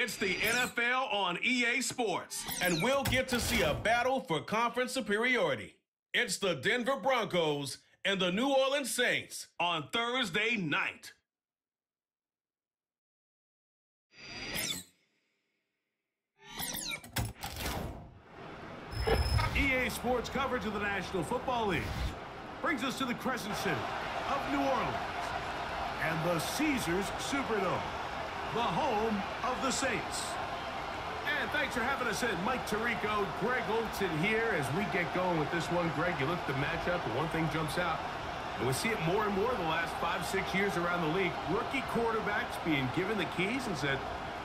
It's the NFL on EA Sports, and we'll get to see a battle for conference superiority. It's the Denver Broncos and the New Orleans Saints on Thursday night. EA Sports coverage of the National Football League brings us to the Crescent City of New Orleans and the Caesars Superdome, the home of the Saints. And thanks for having us in. Mike Tirico, Greg Olsen here as we get going with this one. Greg, you look at the matchup, and one thing jumps out. And we see it more and more the last five, six years around the league. Rookie quarterbacks being given the keys and said,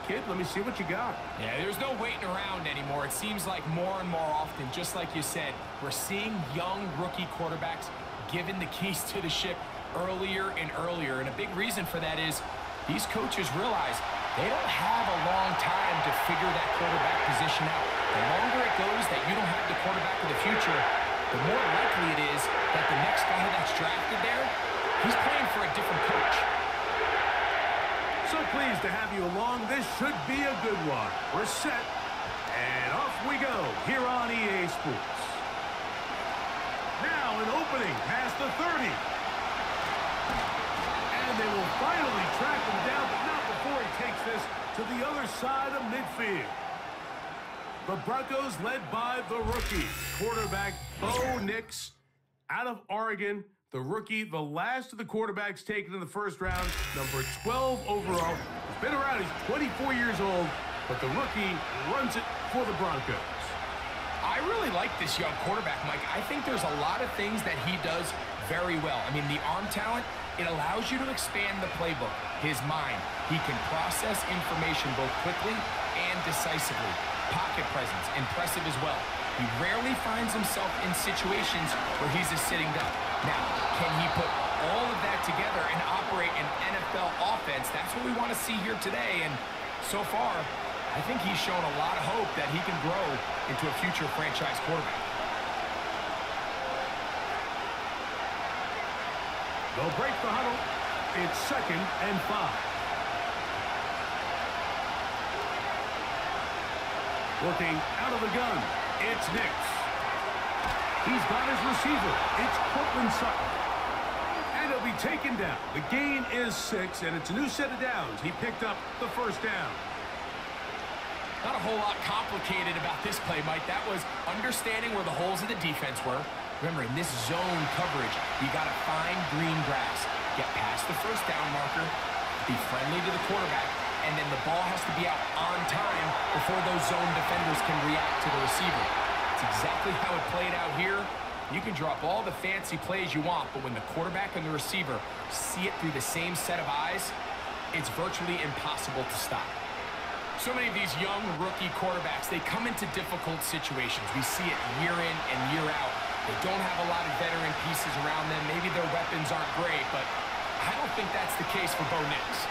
kid, let me see what you got. Yeah, there's no waiting around anymore. It seems like more and more often, just like you said, we're seeing young rookie quarterbacks given the keys to the ship earlier and earlier. And a big reason for that is these coaches realize they don't have a long time to figure that quarterback position out. The longer it goes that you don't have the quarterback of the future, the more likely it is that the next guy that's drafted there, he's playing for a different coach. So pleased to have you along. This should be a good one. We're set, and off we go here on EA Sports. Now an opening past the 30. And they will finally track him down, but not before he takes this to the other side of midfield. The Broncos led by the rookie, quarterback Bo Nix out of Oregon. The rookie, the last of the quarterbacks taken in the first round, number 12 overall. He's been around, he's 24 years old, but the rookie runs it for the Broncos. I really like this young quarterback, Mike. I think there's a lot of things that he does very well. I mean, the arm talent, it allows you to expand the playbook, his mind. He can process information both quickly and decisively. Pocket presence, impressive as well. He rarely finds himself in situations where he's a sitting duck. Now, can he put all of that together and operate an NFL offense? That's what we want to see here today. And so far, I think he's shown a lot of hope that he can grow into a future franchise quarterback. They'll break the huddle. It's second and five. Looking out of the gun, it's Nix. He's got his receiver. It's Courtland Sutton. And he'll be taken down. The gain is six, and it's a new set of downs. He picked up the first down. Not a whole lot complicated about this play, Mike. That was understanding where the holes of the defense were. Remember, in this zone coverage, you got to find green grass. Get past the first down marker, be friendly to the quarterback, and then the ball has to be out on time before those zone defenders can react to the receiver. It's exactly how it played out here. You can drop all the fancy plays you want, but when the quarterback and the receiver see it through the same set of eyes, it's virtually impossible to stop. So many of these young rookie quarterbacks, they come into difficult situations. We see it year in and year out. They don't have a lot of veteran pieces around them. Maybe their weapons aren't great, but I don't think that's the case for Bo Nix.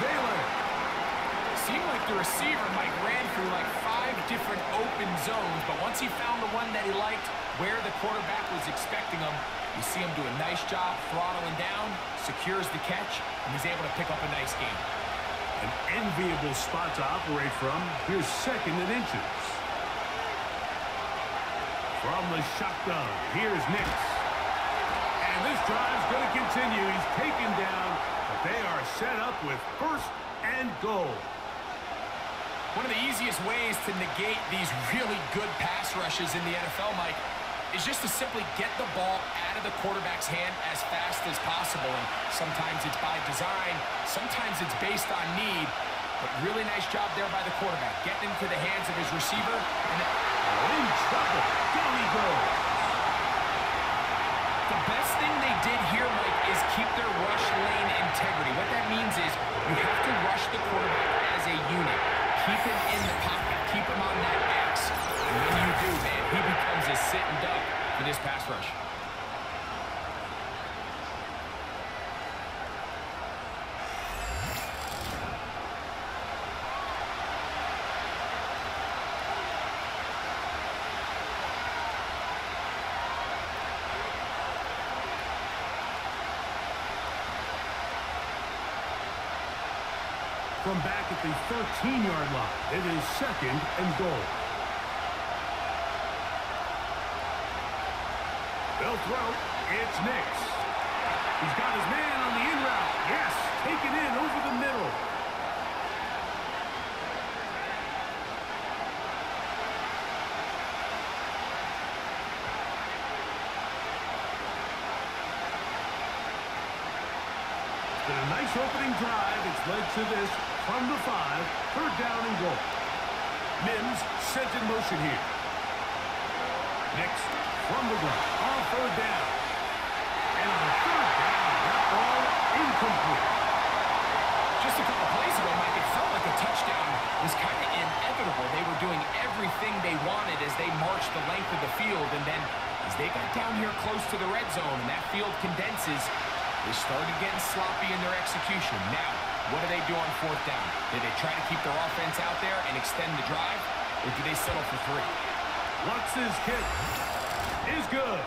Valen. Seemed like the receiver, Mike, ran through like five different open zones, but once he found the one that he liked, where the quarterback was expecting him, you see him do a nice job throttling down, secures the catch, and he's able to pick up a nice game. An enviable spot to operate from. Here's second and inches. From the shotgun, here's Nix. And this drive's going to continue. He's taken down, but they are set up with first and goal. One of the easiest ways to negate these really good pass rushes in the NFL, Mike, is just to simply get the ball out of the quarterback's hand as fast as possible. And sometimes it's by design, sometimes it's based on need. But really nice job there by the quarterback, getting into the hands of his receiver. And in trouble. Down he goes. The best thing they did here, Mike, is keep their rush lane integrity. What that means is you have to rush the quarterback as a unit. Keep him in the pocket. Keep him on that sit and duck for this pass rush. From back at the 13-yard line, it is second and goal. They'll. It's Nix. He's got his man on the in route. Yes, taken in over the middle. Been a nice opening drive. It's led to this from the five. Third down and goal. Mims sent in motion here. Nix, from the gun, on third down. And on third down, that ball incomplete. Just a couple plays ago, Mike, it felt like a touchdown was kind of inevitable. They were doing everything they wanted as they marched the length of the field, and then as they got down here close to the red zone and that field condenses, they started getting sloppy in their execution. Now, what do they do on fourth down? Do they try to keep their offense out there and extend the drive, or do they settle for three? Lutz's kick is good.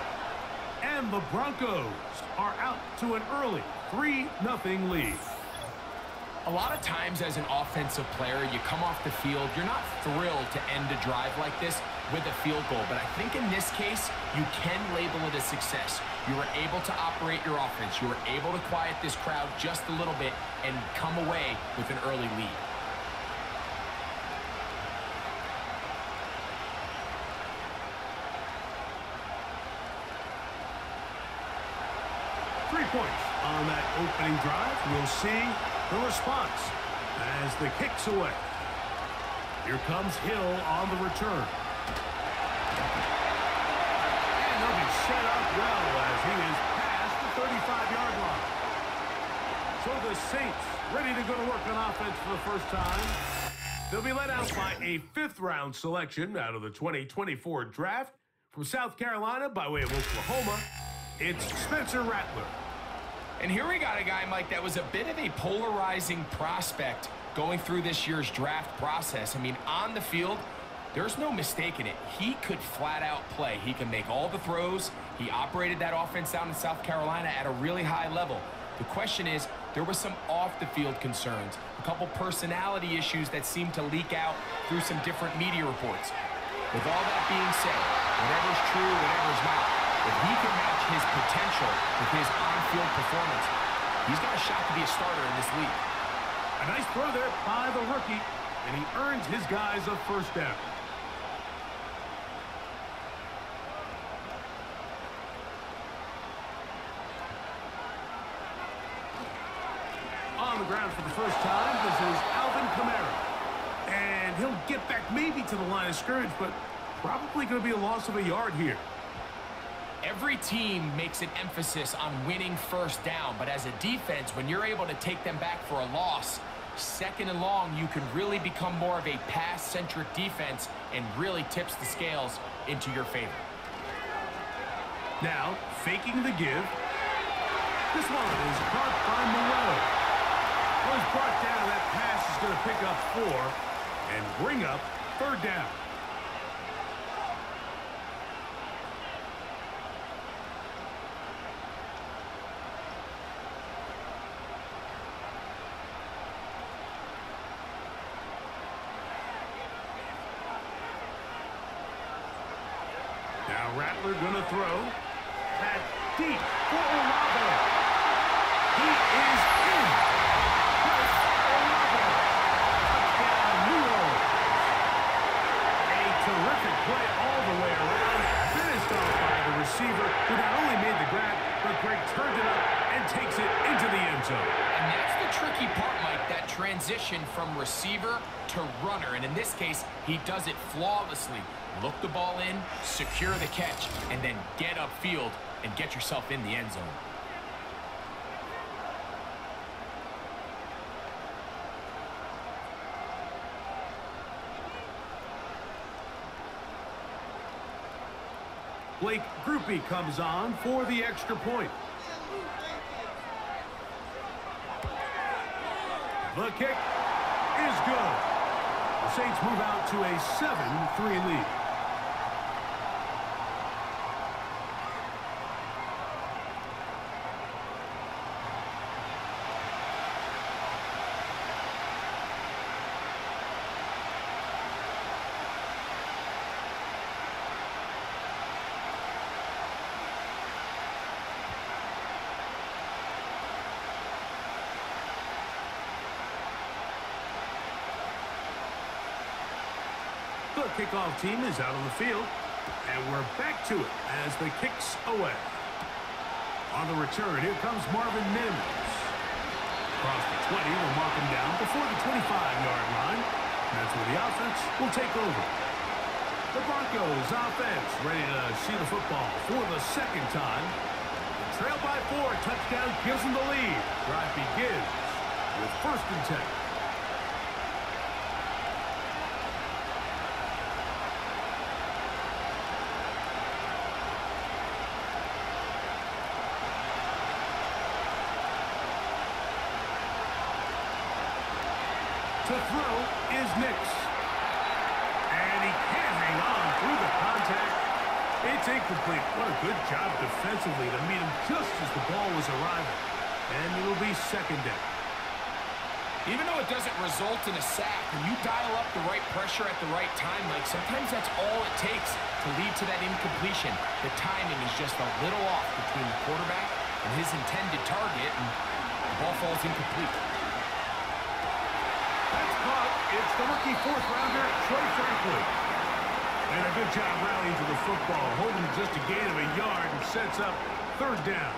And the Broncos are out to an early 3-0 lead. A lot of times as an offensive player, you come off the field, you're not thrilled to end a drive like this with a field goal. But I think in this case, you can label it a success. You were able to operate your offense. You were able to quiet this crowd just a little bit and come away with an early lead. Three points on that opening drive. We'll see the response as the kick's away. Here comes Hill on the return. And he'll be set up well as he is past the 35-yard line. So the Saints ready to go to work on offense for the first time. They'll be led out by a fifth-round selection out of the 2024 draft from South Carolina by way of Oklahoma. It's Spencer Rattler. And here we got a guy, Mike, that was a bit of a polarizing prospect going through this year's draft process. I mean, on the field, there's no mistaking it. He could flat out play. He can make all the throws. He operated that offense down in South Carolina at a really high level. The question is, there was some off-the-field concerns, a couple personality issues that seemed to leak out through some different media reports. With all that being said, whatever's true, whatever's not, if he can his potential with his on-field performance, he's got a shot to be a starter in this league. A nice throw there by the rookie, and he earns his guys a first down. On the ground for the first time, this is Alvin Kamara. And he'll get back maybe to the line of scrimmage, but probably going to be a loss of a yard here. Every team makes an emphasis on winning first down, but as a defense, when you're able to take them back for a loss, second and long, you can really become more of a pass-centric defense and really tips the scales into your favor. Now, faking the give. This one is caught by. Well, he's brought down. That pass is going to pick up four and bring up third down. Now Rattler going to throw. That deep for Olave. He is in. Chris Olave. Touchdown, New Orleans. A terrific play all the way around. Finished off by the receiver, who not only made the grab, but Greg turned it up and takes it into the end zone. And that's the tricky part, Mike, that transition from receiver to runner. And in this case, he does it flawlessly. Look the ball in, secure the catch, and then get upfield and get yourself in the end zone. Blake Grupe comes on for the extra point. The kick is good. Saints move out to a 7-3 lead. Kickoff team is out on the field. And we're back to it as the kicks away. On the return, here comes Marvin Mims. Across the 20, will mark him down before the 25-yard line. That's where the offense will take over. The Broncos offense ready to see the football for the second time. The trail by four, touchdown gives them the lead. Drive begins with first and 10. To throw is Nix. And he can't hang on through the contact. It's incomplete. What a good job defensively to meet him just as the ball was arriving. And it'll be second down. Even though it doesn't result in a sack, when you dial up the right pressure at the right time, like sometimes that's all it takes to lead to that incompletion. The timing is just a little off between the quarterback and his intended target, and the ball falls incomplete. That's caught. It's the rookie fourth rounder, Troy Franklin. And a good job rallying to the football, holding just a gain of a yard and sets up third down.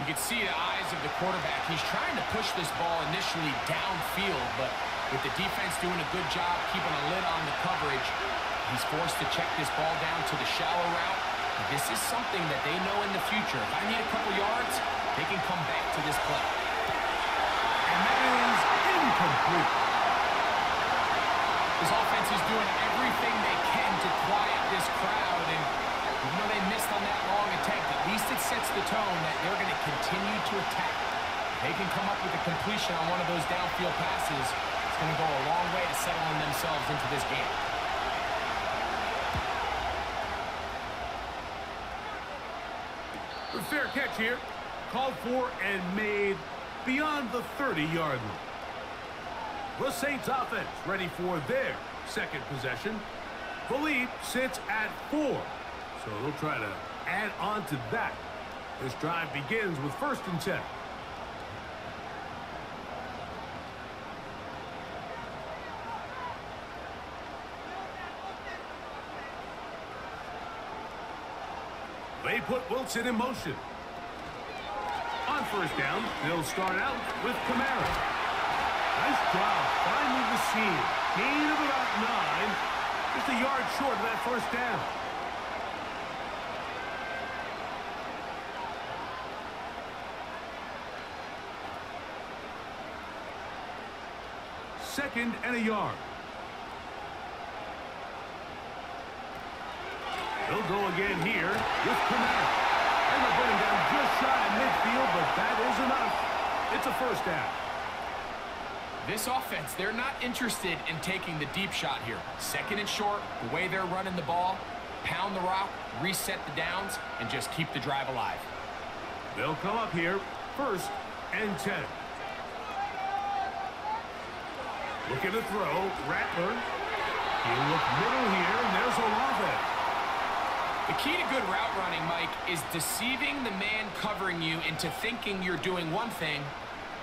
You can see the eyes of the quarterback. He's trying to push this ball initially downfield, but with the defense doing a good job keeping a lid on the coverage, he's forced to check this ball down to the shallow route. This is something that they know in the future. If I need a couple yards, they can come back to this play. And that is incomplete. This offense is doing everything they can to quiet this crowd, and even though they missed on that long attempt, at least it sets the tone that they're going to continue to attack. They can come up with a completion on one of those downfield passes, it's going to go a long way to settling themselves into this game. The fair catch here. Called for and made beyond the 30-yard line. The Saints offense ready for their second possession. The sits at four. So they'll try to add on to that. This drive begins with first and 10. They put Wilson in motion. On first down, they'll start out with Kamara. Nice job finding the. Gain of about nine. Just a yard short of that first down. Second and a yard. He'll go again here with Kamara. And they'll bring him down just shy of midfield, but that is enough. It's a first down. This offense, they're not interested in taking the deep shot here. Second and short, the way they're running the ball, pound the rock, reset the downs, and just keep the drive alive. They'll come up here first and 10. Looking to throw. Rattler. He'll look middle here, and there's Olave. The key to good route running, Mike, is deceiving the man covering you into thinking you're doing one thing,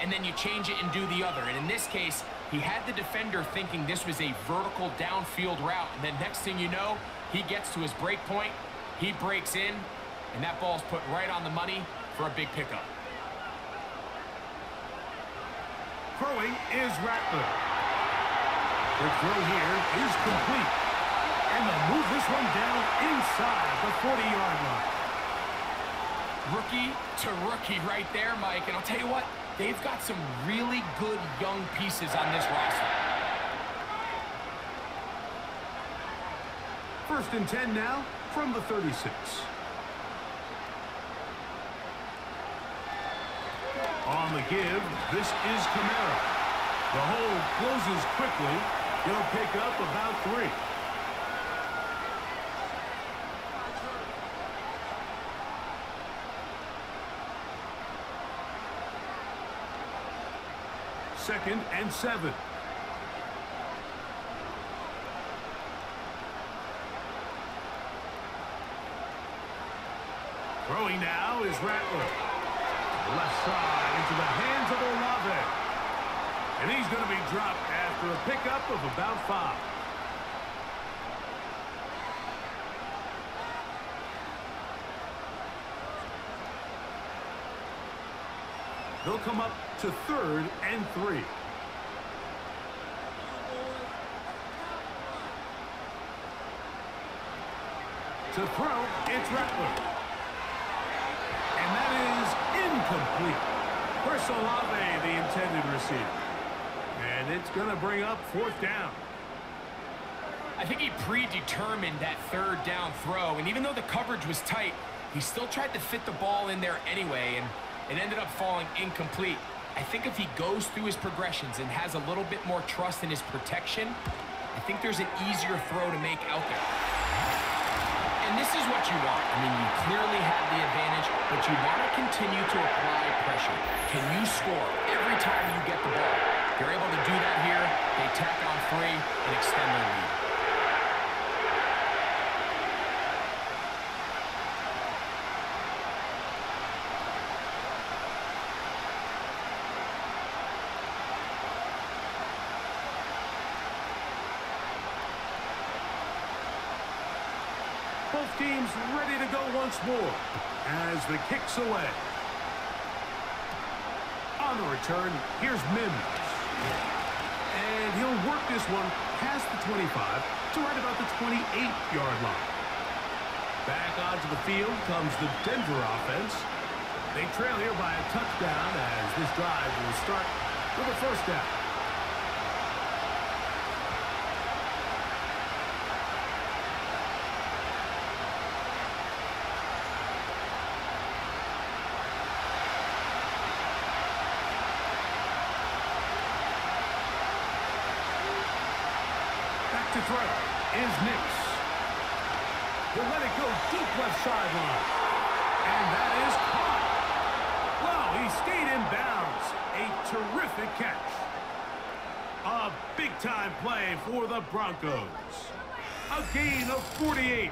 and then you change it and do the other. And in this case, he had the defender thinking this was a vertical downfield route. And then next thing you know, he gets to his break point, he breaks in, and that ball's put right on the money for a big pickup. Throwing is Rattler. The throw here is complete. And they'll move this one down inside the 40-yard line. Rookie to rookie right there, Mike. And I'll tell you what, they've got some really good young pieces on this roster. First and 10 now from the 36. On the give, this is Kamara. The hole closes quickly. He'll pick up about three. Second and seven. Throwing now is Rattler. Left side into the hands of Olave. And he's going to be dropped after a pickup of about five. They'll come up to third and three. To throw, it's Rattler. And that is incomplete. Chris Olave, the intended receiver. And it's going to bring up fourth down. I think he predetermined that third down throw, and even though the coverage was tight, he still tried to fit the ball in there anyway, and it ended up falling incomplete. I think if he goes through his progressions and has a little bit more trust in his protection, I think there's an easier throw to make out there. And this is what you want. I mean, you clearly have the advantage, but you want to continue to apply pressure. Can you score every time you get the ball? They're able to do that here. They tack on three and extend their lead. Teams ready to go once more as the kick's away. On the return, here's Mims. And he'll work this one past the 25 to right about the 28-yard line. Back onto the field comes the Denver offense. They trail here by a touchdown as this drive will start with a first down. Back to throw is Nix. He'll let it go deep left sideline. And that is caught. Well, he stayed in bounds. A terrific catch. A big-time play for the Broncos. A gain of 48.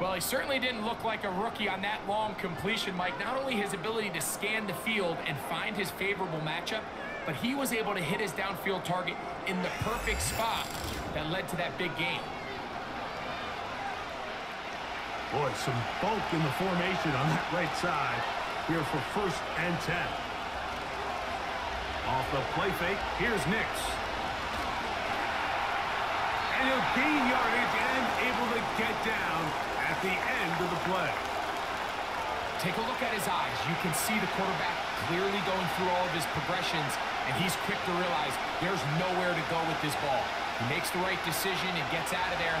Well, he certainly didn't look like a rookie on that long completion, Mike. Not only his ability to scan the field and find his favorable matchup, but he was able to hit his downfield target in the perfect spot that led to that big gain. Boy, some bulk in the formation on that right side here for first and 10. Off the play fake, here's Nix. And he'll gain yardage and able to get down at the end of the play. Take a look at his eyes. You can see the quarterback clearly going through all of his progressions, and he's quick to realize there's nowhere to go with this ball. He makes the right decision and gets out of there,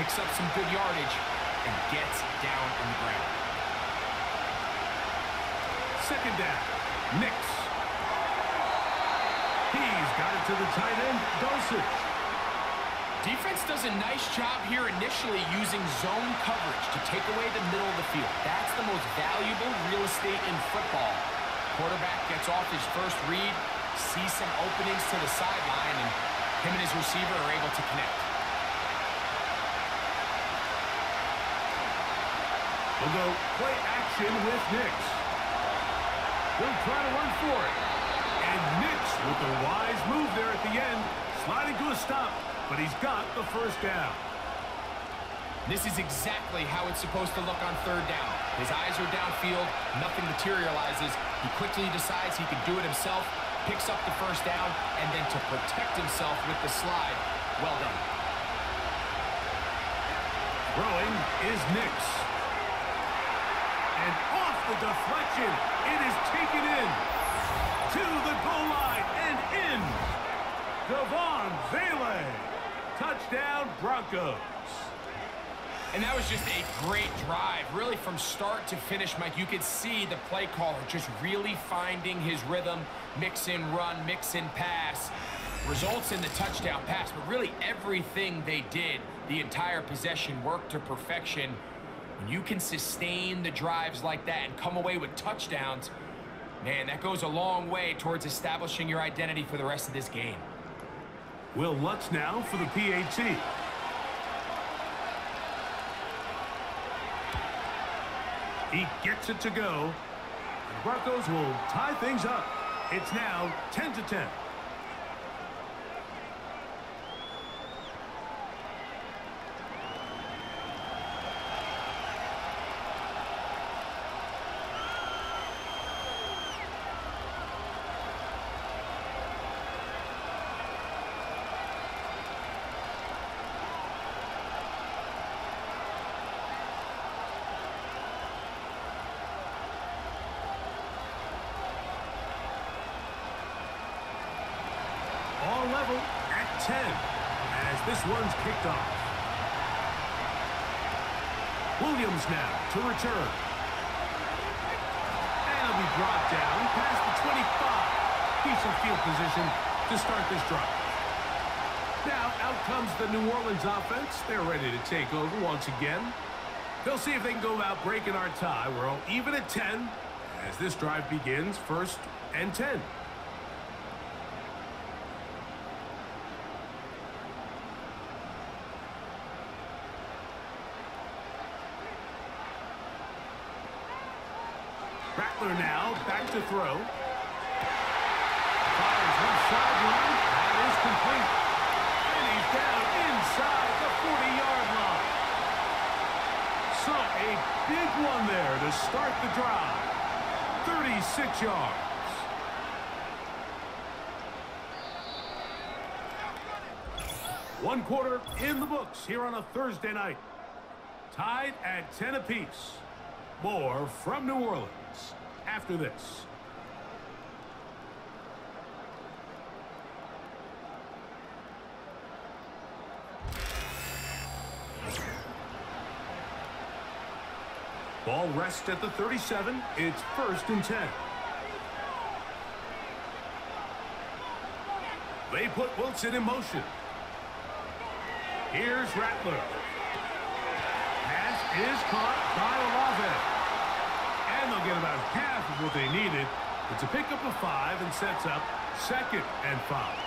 picks up some good yardage, and gets down on the ground. Second down, Nix. He's got it to the tight end, Dulcich. Defense does a nice job here initially using zone coverage to take away the middle of the field. That's the most valuable real estate in football. Quarterback gets off his first read, sees some openings to the sideline, and him and his receiver are able to connect. We'll go play action with Nix. He'll try to run for it. And Nix with the wise move there at the end, sliding to a stop, but he's got the first down. This is exactly how it's supposed to look on third down. His eyes are downfield, nothing materializes. He quickly decides he can do it himself, picks up the first down, and then to protect himself with the slide, well done. Throwing is Nix. And off the deflection, it is taken in. To the goal line and in. Devaughn Vele. Touchdown Broncos. And that was just a great drive. Really from start to finish, Mike, you could see the play caller just really finding his rhythm, mix in run, mix in pass. Results in the touchdown pass, but really everything they did, the entire possession worked to perfection. When you can sustain the drives like that and come away with touchdowns, man, that goes a long way towards establishing your identity for the rest of this game. Will Lutz now for the PAT. He gets it to go. The Broncos will tie things up. It's now 10 to 10. level at 10 as this one's kicked off. Williams now to return. And it'll be brought down past the 25. Decent field position to start this drive. Now, out comes the New Orleans offense. They're ready to take over once again. They'll see if they can go out breaking our tie. We're all even at 10 as this drive begins first and 10. Rattler now back to throw. Fires one sideline. That is complete. And he's down inside the 40-yard line. So a big one there to start the drive. 36 yards. One quarter in the books here on a Thursday night. Tied at 10 apiece. More from New Orleans after this. Ball rests at the 37. It's first and 10. They put Wilson in motion. Here's Rattler. Pass is caught by Olave. And they'll get about half of what they needed. It's a pickup of five and sets up second and five.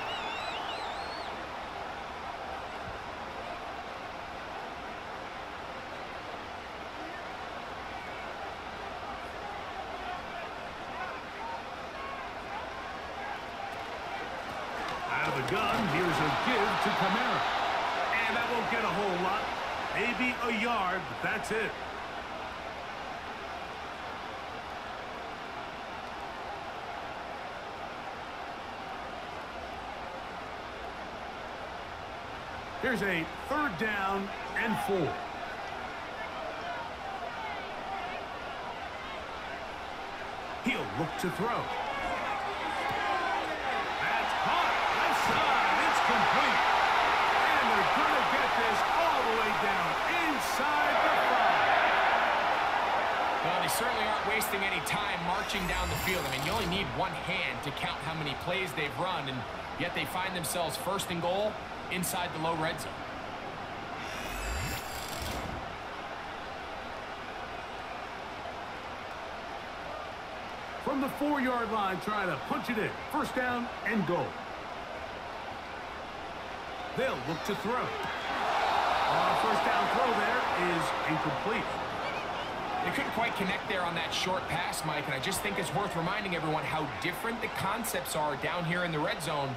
Out of the gun, here's a give to Kamara. And that won't get a whole lot. Maybe a yard, that's it. Here's a third down and four. He'll look to throw. That's caught. Left side. It's complete. And they're going to get this all the way down inside the five. Well, they certainly aren't wasting any time marching down the field. I mean, you only need one hand to count how many plays they've run, and yet they find themselves first and goal inside the low red zone. From the four-yard line, trying to punch it in. First down and goal. They'll look to throw. Uh, first down throw there is incomplete. They couldn't quite connect there on that short pass, Mike, and I just think it's worth reminding everyone how different the concepts are down here in the red zone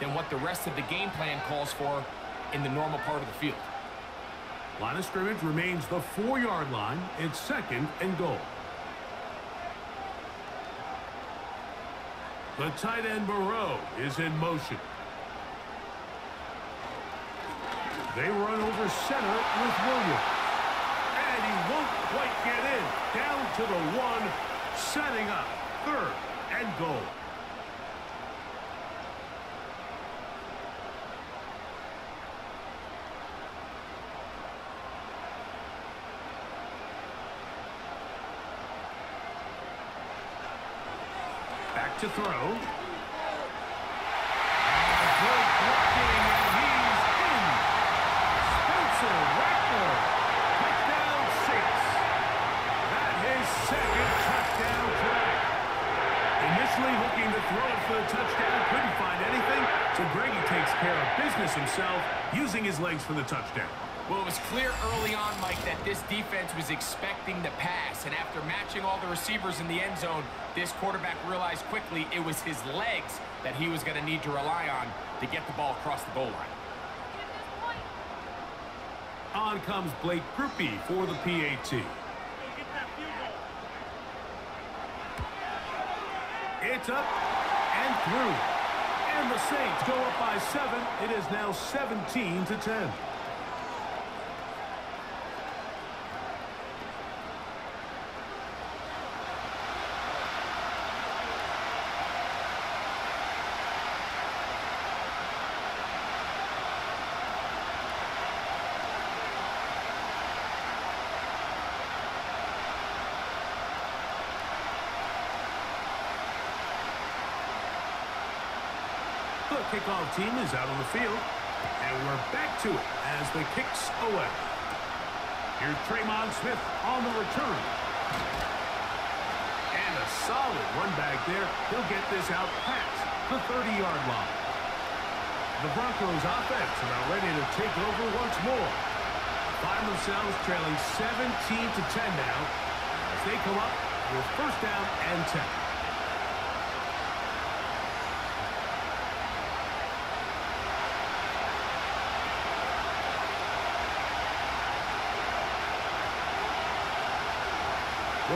than what the rest of the game plan calls for in the normal part of the field. Line of scrimmage remains the four-yard line. It's second and goal. The tight end Moreau is in motion. They run over center with Williams. Get in. Down to the one, setting up third and goal. Back to throw. Good blocking, and he's in. Spencer Rattler, touchdown six. That his second touchdown try. Initially looking to throw it for the touchdown, couldn't find anything, so Greggy takes care of business himself, using his legs for the touchdown. Well, it was clear early on, Mike, that this defense was expecting the pass, and after matching all the receivers in the end zone, this quarterback realized quickly it was his legs that he was going to need to rely on to get the ball across the goal line. On comes Blake Grupe for the PAT. It's up and through. And the Saints go up by seven. It is now 17 to 10. Kickoff team is out on the field. And we're back to it as the kicks away. Here's Tremon Smith on the return. And a solid run back there. He'll get this out past the 30-yard line. The Broncos offense about ready to take over once more. Find themselves trailing 17 to 10 now as they come up with first down and 10.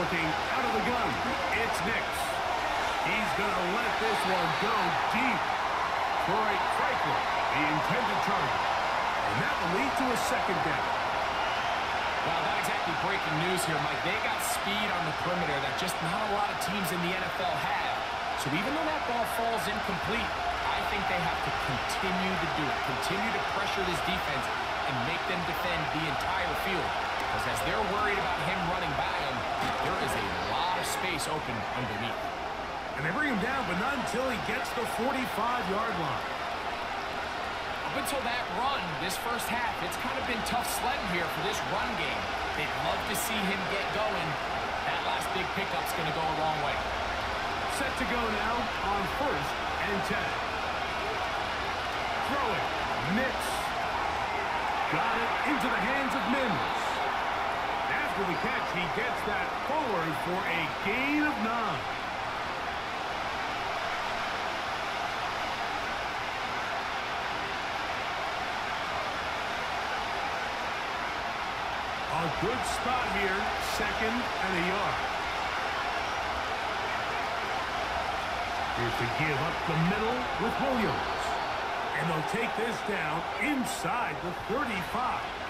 Looking out of the gun, it's Nix. He's going to let this one go deep. Troy Franklin, the intended target. And that will lead to a second down. Well, not exactly breaking news here, Mike. They got speed on the perimeter that just not a lot of teams in the NFL have. So even though that ball falls incomplete, I think they have to continue to do it. Continue to pressure this defense and make them defend the entire field. Because as they're worried about him running by them, there is a lot of space open underneath. And they bring him down, but not until he gets the 45-yard line. Up until that run, this first half, it's kind of been tough sledding here for this run game. They'd love to see him get going. That last big pickup's going to go a long way. Set to go now on first and 10. Throw it. Nix. Got it into the hands of Mims. After the catch, he gets that forward for a gain of nine. A good spot here, second and a yard. Here's to give up the middle with Williams. And they'll take this down inside the 35.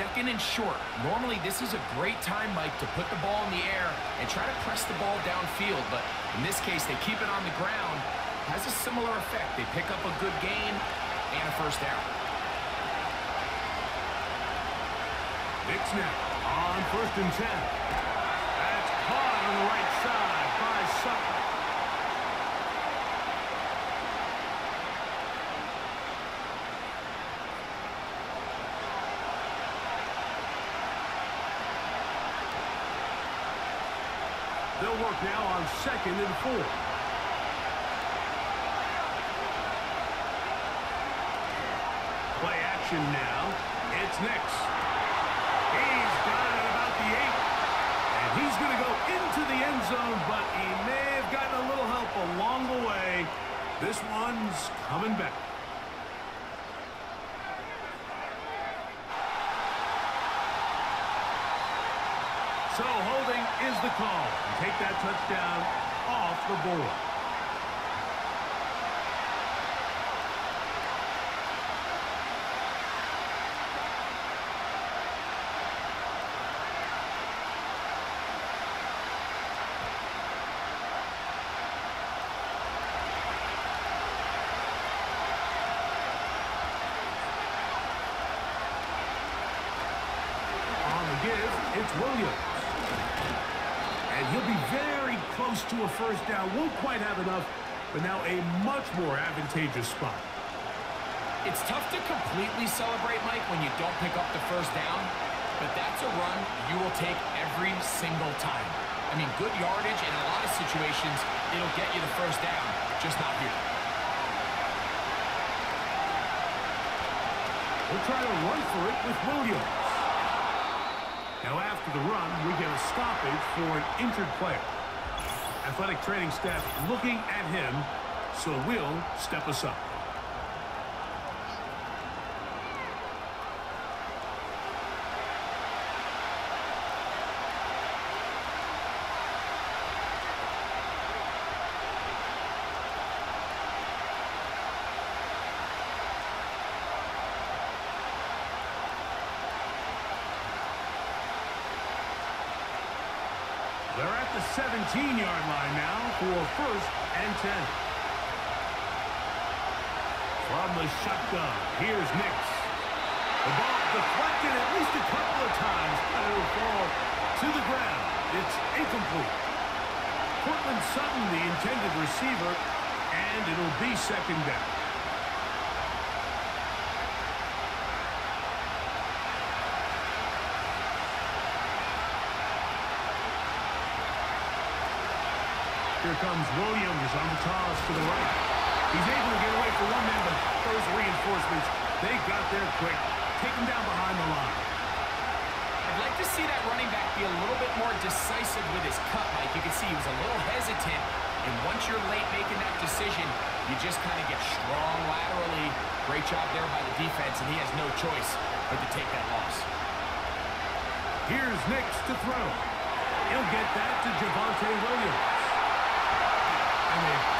Second and short. Normally, this is a great time, Mike, to put the ball in the air and try to press the ball downfield. But in this case, they keep it on the ground. Has a similar effect. They pick up a good gain and a first down. Nix now on first and 10. That's caught on the right side by Sutton. They'll work now on second and four. Play action now. It's Nix. He's got it about the eight. And he's going to go into the end zone, but he may have gotten a little help along the way. This one's coming back. So holding is the call. And take that touchdown off the board. It's Williams. And he'll be very close to a first down. Won't quite have enough, but now a much more advantageous spot. It's tough to completely celebrate, Mike, when you don't pick up the first down, but that's a run you will take every single time. I mean, good yardage in a lot of situations, it'll get you the first down, just not here. We'll try to run for it with Williams. Now after the run, we get a stoppage for an injured player. Athletic training staff looking at him, so we'll step aside. They're at the 17-yard line now for first and 10. From the shotgun, here's Nix. The ball deflected at least a couple of times, but it'll fall to the ground. It's incomplete. Courtland Sutton, the intended receiver, And it'll be second down. Here comes Williams on the toss to the right. He's able to get away for one man, but those reinforcements, they got there quick. Take him down behind the line. I'd like to see that running back be a little bit more decisive with his cut, Mike. You can see he was a little hesitant, and once you're late making that decision, you just kind of get strong laterally. Great job there by the defense, and he has no choice but to take that loss. Here's Nix to throw. He'll get that to Javonte Williams.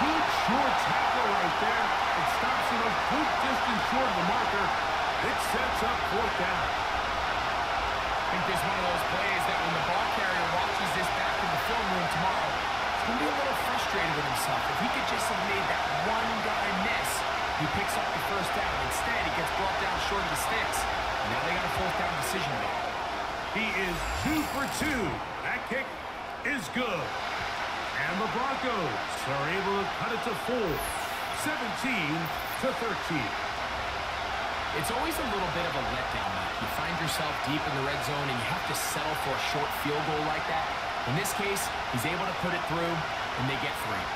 Good short tackle right there. It stops him a good distance short of the marker. It sets up fourth down. I think this is one of those plays that when the ball carrier watches this back in the film room tomorrow, he's going to be a little frustrated with himself. If he could just have made that one guy miss, he picks up the first down. Instead, he gets brought down short of the sticks. Now they got a fourth down decision to make. He is two for two. That kick is good. And the Broncos are able to cut it to four. 17 to 13. It's always a little bit of a letdown. You find yourself deep in the red zone and you have to settle for a short field goal like that. In this case, he's able to put it through, and they get three.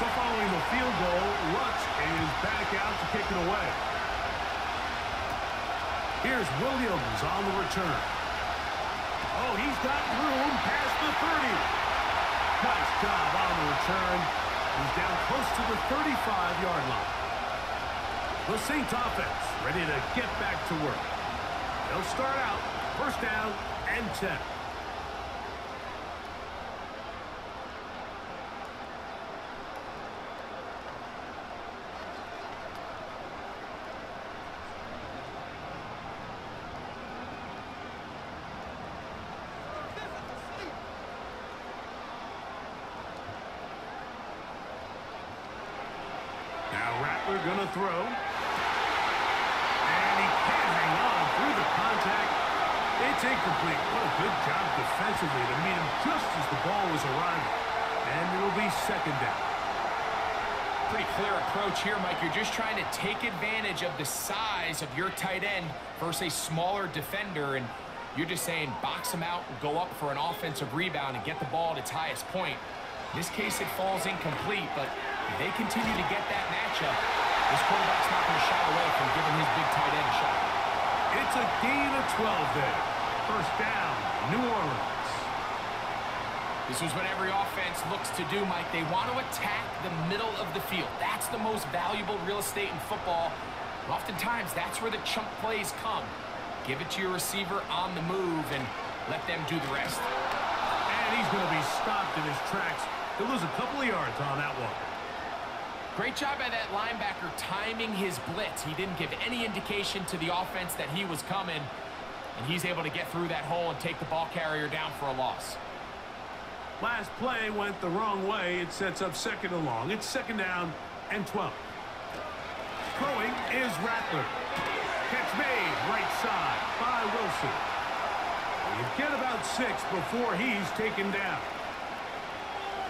So following the field goal, Lutz is back out to kick it away. Here's Williams on the return. Oh, he's got room past the 30. Nice job on the return. He's down close to the 35-yard line. The Saints offense ready to get back to work. They'll start out first down and 10. Rattler going to throw. And he can't hang on through the contact. It's incomplete. What a good job defensively to meet him just as the ball was arriving. And it'll be second down. Pretty clear approach here, Mike. You're just trying to take advantage of the size of your tight end versus a smaller defender. And you're just saying box him out and go up for an offensive rebound and get the ball at its highest point. In this case, it falls incomplete, but they continue to get that matchup. This quarterback's not going to shy away from giving his big tight end a shot. It's a gain of 12 there. First down, New Orleans. This is what every offense looks to do, Mike. They want to attack the middle of the field. That's the most valuable real estate in football. Oftentimes, that's where the chunk plays come. Give it to your receiver on the move and let them do the rest. And he's going to be stopped in his tracks. He'll lose a couple of yards on that one. Great job by that linebacker timing his blitz. He didn't give any indication to the offense that he was coming, and he's able to get through that hole and take the ball carrier down for a loss. Last play went the wrong way. It sets up second and long. It's second down and 12. Throwing is Rattler. Catch made right side by Wilson. You get about six before he's taken down.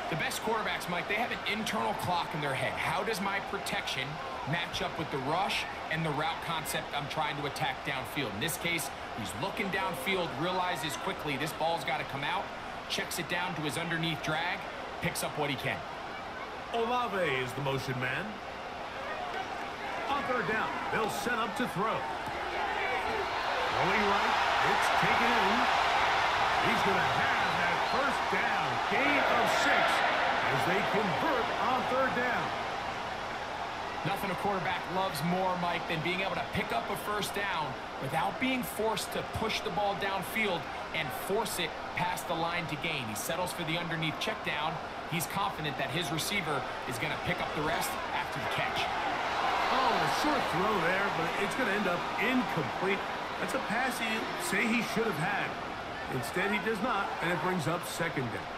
The best quarterbacks, Mike, they have an internal clock in their head. How does my protection match up with the rush and the route concept I'm trying to attack downfield? In this case, he's looking downfield, realizes quickly this ball's got to come out, checks it down to his underneath drag, picks up what he can. Olave is the motion man. On third down, they'll set up to throw. Going right, it's taken in. He's going to have that first down. Six as they convert on third down. Nothing a quarterback loves more, Mike, than being able to pick up a first down without being forced to push the ball downfield and force it past the line to gain. He settles for the underneath check down. He's confident that his receiver is going to pick up the rest after the catch. Oh, a short throw there, but it's going to end up incomplete. That's a pass he say he should have had. Instead, he does not, and it brings up second down.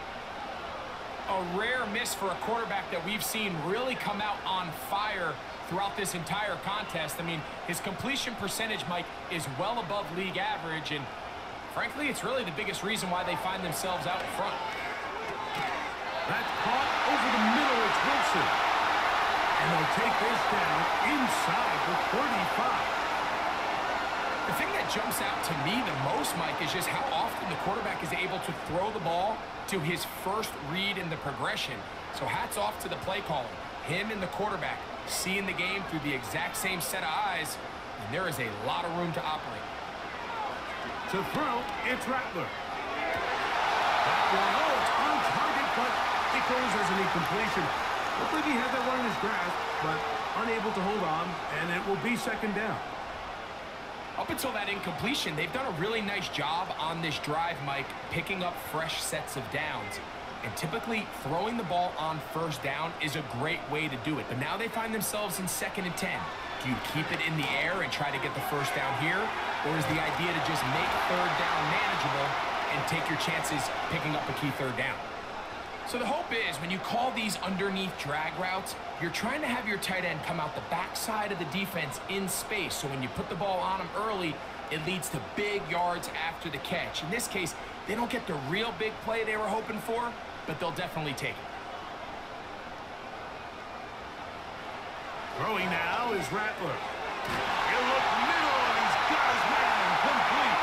A rare miss for a quarterback that we've seen really come out on fire throughout this entire contest. I mean, his completion percentage, Mike, is well above league average, and frankly, it's really the biggest reason why they find themselves out front. That's caught over the middle. It's Wilson. And they'll take this down inside the 35. The thing that jumps out to me the most, Mike, is just how often the quarterback is able to throw the ball to his first read in the progression. So hats off to the play caller. Him and the quarterback seeing the game through the exact same set of eyes, and there is a lot of room to operate. To throw, it's Rattler. That one, oh, it's on target, but it goes as an incompletion. Looks like he had that one in his grasp, but unable to hold on, and it will be second down. Up until that incompletion, they've done a really nice job on this drive, Mike, picking up fresh sets of downs. And typically, throwing the ball on first down is a great way to do it. But now they find themselves in second and 10. Do you keep it in the air and try to get the first down here? Or is the idea to just make third down manageable and take your chances picking up a key third down? So the hope is when you call these underneath drag routes, you're trying to have your tight end come out the backside of the defense in space. So when you put the ball on him early, it leads to big yards after the catch. In this case, they don't get the real big play they were hoping for, but they'll definitely take it. Throwing now is Rattler. He'll look middle, and he's got his man complete.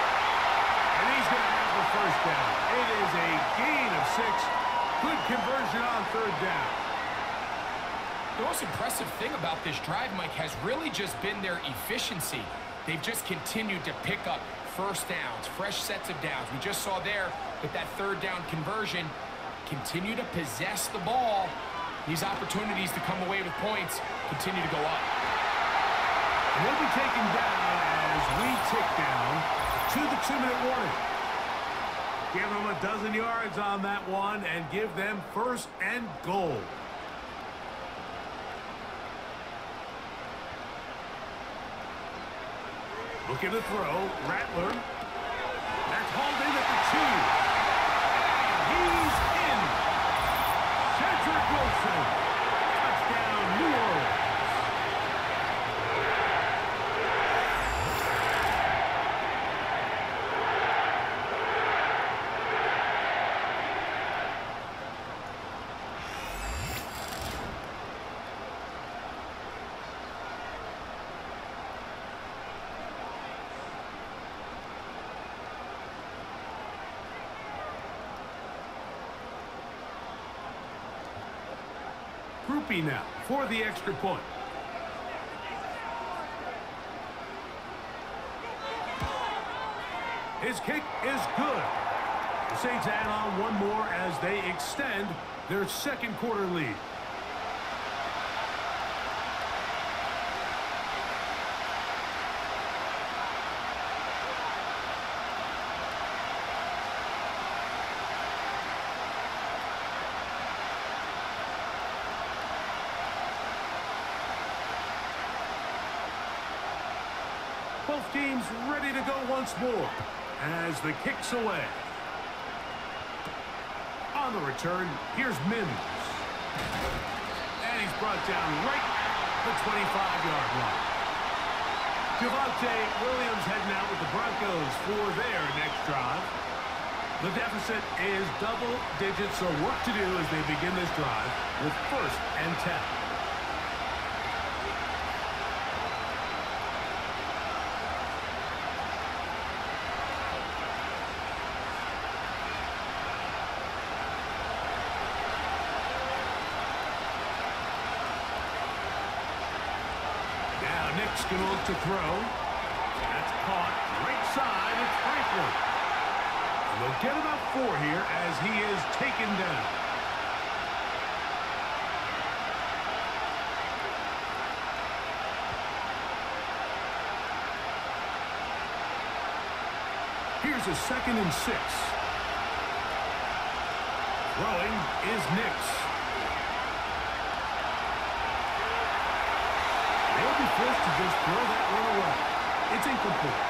And he's going to have the first down. It is a gain of six. Good conversion on third down. The most impressive thing about this drive, Mike, has really just been their efficiency. They've just continued to pick up first downs, fresh sets of downs. We just saw there with that third down conversion, continue to possess the ball. These opportunities to come away with points continue to go up. And they'll be taken down as we tick down to the two-minute warning. Give them a dozen yards on that one and give them first and goal. Looking to throw. Rattler. That's hauled in at the two. He's in. Cedric Wilson. Now for the extra point. His kick is good. The Saints add on one more as they extend their second quarter lead. Both teams ready to go once more as the kick's away. On the return, here's Mims. And he's brought down right at the 25-yard line. Javonte Williams heading out with the Broncos for their next drive. The deficit is double digits, so work to do as they begin this drive with first and 10. going to throw. That's caught right side. It's Franklin. And they'll get about four here as he is taken down. Here's a second and six. Throwing is Nix. Forced to just throw that one away. It's incomplete.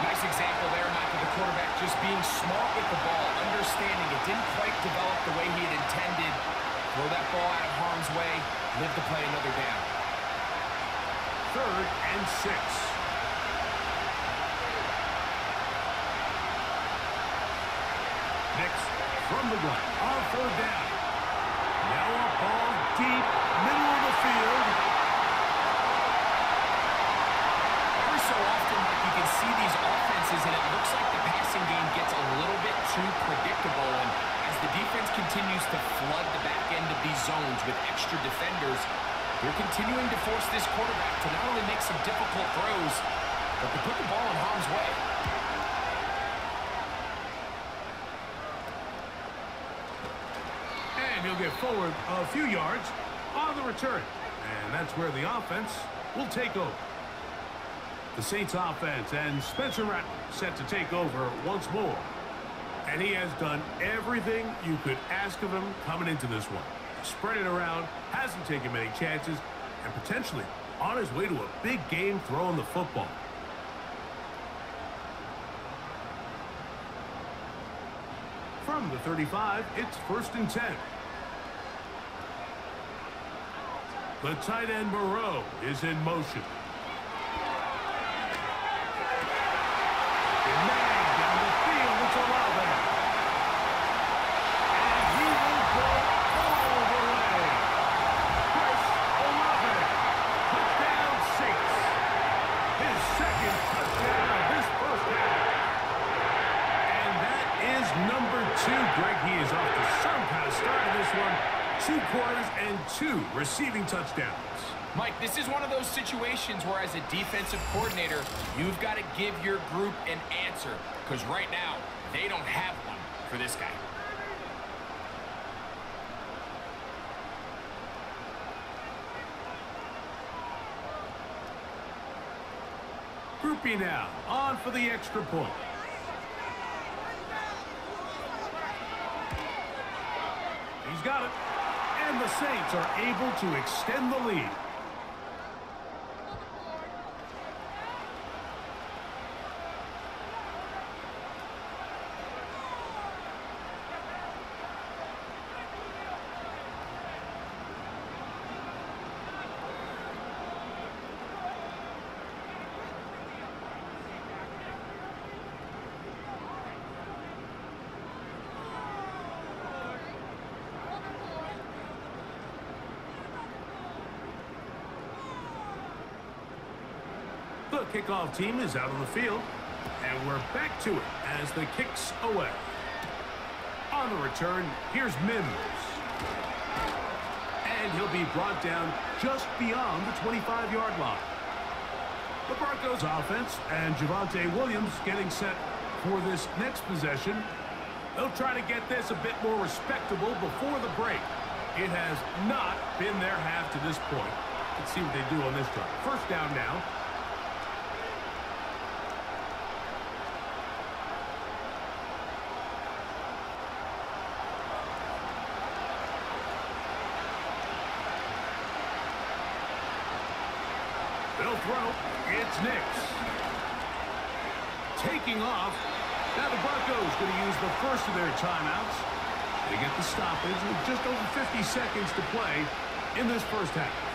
Nice example there, Mike, of the quarterback just being smart with the ball, understanding it didn't quite develop the way he had intended. Throw that ball out of harm's way, live to play another down. Third and six. Nix from the gun on third down. Now a ball deep, middle of the field. Every so often, Mike, you can see these offenses, and it looks like the passing game gets a little bit too predictable. And as the defense continues to flood the back end of these zones with extra defenders, they're continuing to force this quarterback to not only make some difficult throws, but to put the ball in harm's way. And he'll get forward a few yards on the return. And that's where the offense will take over. The Saints offense and Spencer Rattler set to take over once more. And he has done everything you could ask of him coming into this one. Spread it around, hasn't taken many chances, and potentially on his way to a big game throwing the football. From the 35, it's first and 10. The tight end Moreau is in motion. Man down the field, it's Olave. And he will go all the way. Chris Olave, touchdown six. His second touchdown of this first half. And that is number two. Greg, he is off to some kind of start in this one. Two quarters and two receiving touchdowns. Mike, this is one of those situations where as a defensive coordinator, you've got to give your group an answer. Because right now, they don't have one for this guy. Grupe now, on for the extra point. He's got it. And the Saints are able to extend the lead. Kickoff team is out on the field. And we're back to it as the kicks away. On the return, here's Mims. And he'll be brought down just beyond the 25-yard line. The Broncos offense and Javonte Williams getting set for this next possession. They'll try to get this a bit more respectable before the break. It has not been their half to this point. Let's see what they do on this drive. First down now. They'll throw. Nix. Taking off. Now the Broncos going to use the first of their timeouts. They get the stoppage with just over 50 seconds to play in this first half.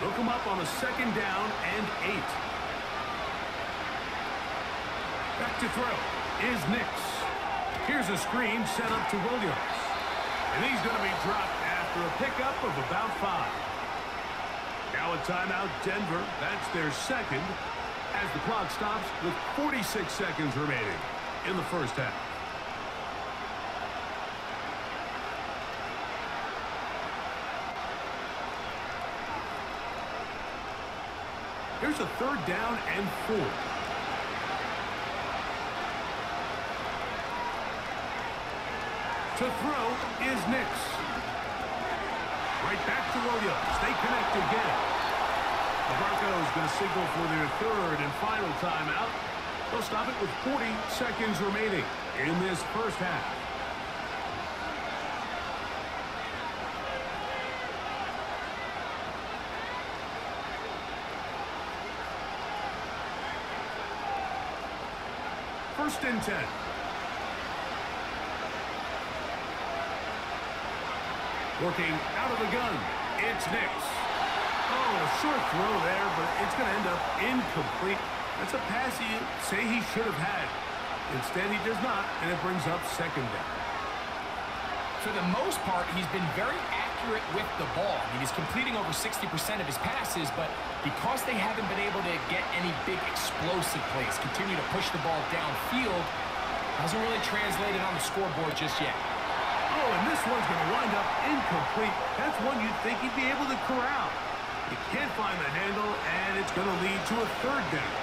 They'll up on a second down and eight. To throw is Nix. Here's a screen set up to Williams. And he's going to be dropped after a pickup of about five. Now a timeout, Denver. That's their second as the clock stops with 46 seconds remaining in the first half. Here's a third down and four. To throw is Nix. Right back to Williams. They connect again. The Broncos going to signal for their third and final timeout. They'll stop it with 40 seconds remaining in this first half. First and 10. Working out of the gun, it's Nix. Oh, a short throw there, but it's going to end up incomplete. That's a pass he say he should have had. Instead, he does not, and it brings up second down. For the most part, he's been very accurate with the ball. I mean, he's completing over 60% of his passes, but because they haven't been able to get any big explosive plays, continue to push the ball downfield, hasn't really translated on the scoreboard just yet. Oh, and this one's going to wind up incomplete. That's one you'd think he'd be able to corral. He can't find the handle, and it's going to lead to a third down.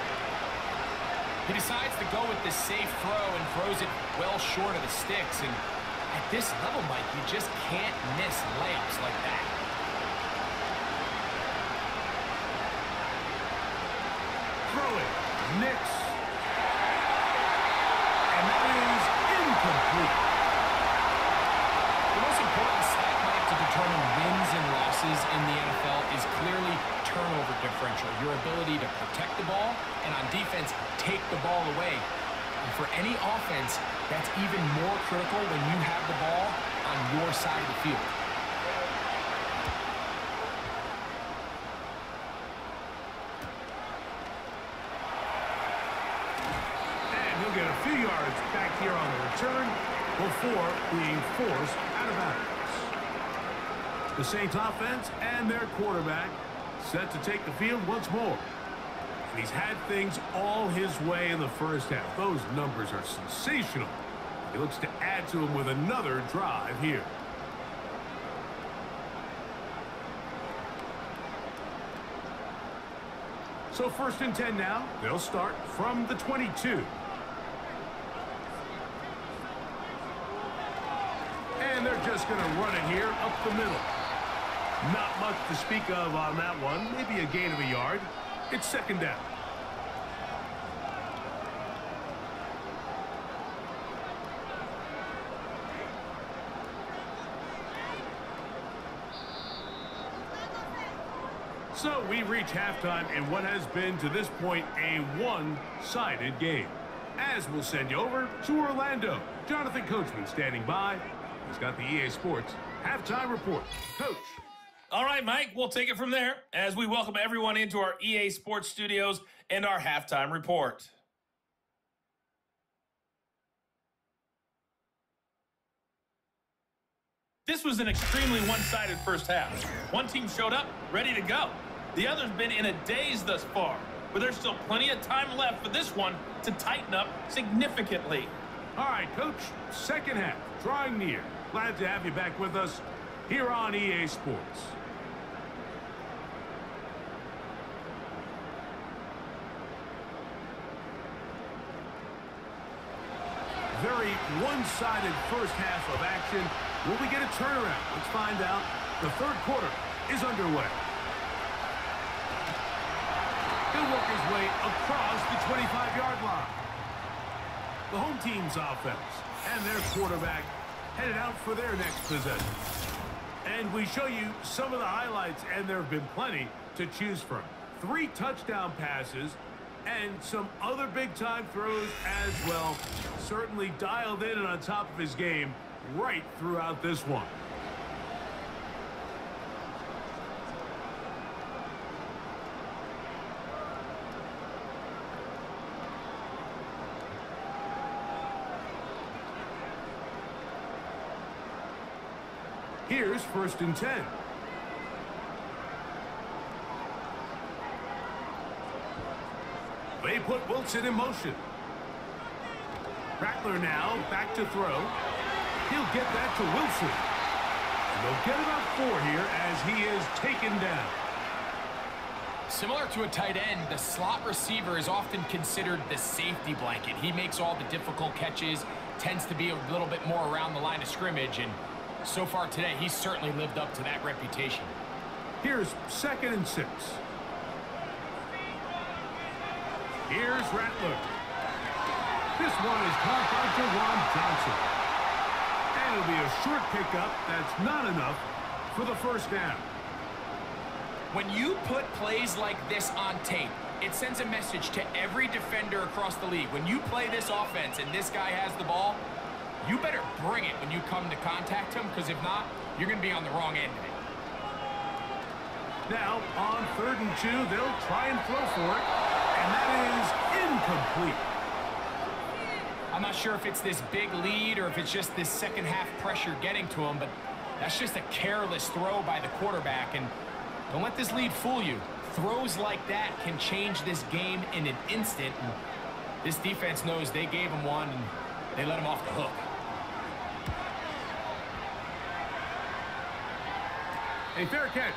He decides to go with this safe throw and throws it well short of the sticks. And at this level, Mike, you just can't miss layups like that. Throw it. Nix. And that is incomplete. The most important stat, Mike, to determine wins and losses in the NFL is clearly your ability to protect the ball, and on defense, take the ball away. And for any offense, that's even more critical when you have the ball on your side of the field. And he'll get a few yards back here on the return before being forced out of bounds. The Saints offense and their quarterback set to take the field once more. And he's had things all his way in the first half. Those numbers are sensational. He looks to add to them with another drive here. So first and 10 now. They'll start from the 22. And they're just going to run it here up the middle. Not much to speak of on that one. Maybe a gain of a yard. It's second down. So we reach halftime in what has been to this point a one-sided game. As we'll send you over to Orlando. Jonathan Coachman standing by. He's got the EA Sports halftime report. Coach. All right, Mike, we'll take it from there as we welcome everyone into our EA Sports studios and our halftime report. This was an extremely one-sided first half. One team showed up, ready to go. The other's been in a daze thus far, but there's still plenty of time left for this one to tighten up significantly. All right, Coach, second half, drawing near. Glad to have you back with us here on EA Sports. Very one-sided first half of action. Will we get a turnaround? Let's find out. The third quarter is underway. He'll work his way across the 25-yard line. The home team's offense and their quarterback headed out for their next possession. And we show you some of the highlights, and there have been plenty to choose from. Three touchdown passes and some other big-time throws as well. Certainly dialed in and on top of his game right throughout this one. Here's first and 10. Put Wilson in motion. Rattler now back to throw. He'll get that to Wilson. And they'll get about four here as he is taken down. Similar to a tight end, the slot receiver is often considered the safety blanket. He makes all the difficult catches, tends to be a little bit more around the line of scrimmage, and so far today, he's certainly lived up to that reputation. Here's second and six. Here's Rattler. This one is caught by Juwan Johnson. And it'll be a short pickup that's not enough for the first down. When you put plays like this on tape, it sends a message to every defender across the league. When you play this offense and this guy has the ball, you better bring it when you come to contact him, because if not, you're going to be on the wrong end of it. Now, on third and two, they'll try and throw for it, and that is incomplete. I'm not sure if it's this big lead or if it's just this second half pressure getting to him, but that's just a careless throw by the quarterback, and don't let this lead fool you. Throws like that can change this game in an instant, and this defense knows they gave him one, and they let him off the hook. A fair catch.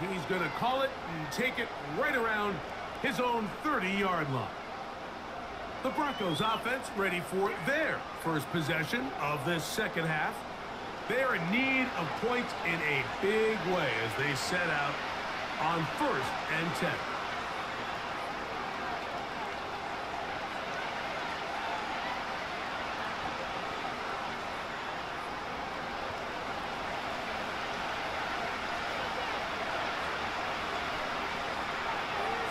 He's going to call it and take it right around his own 30-yard line. The Broncos offense ready for their first possession of this second half. They are in need of points in a big way as they set out on first and 10.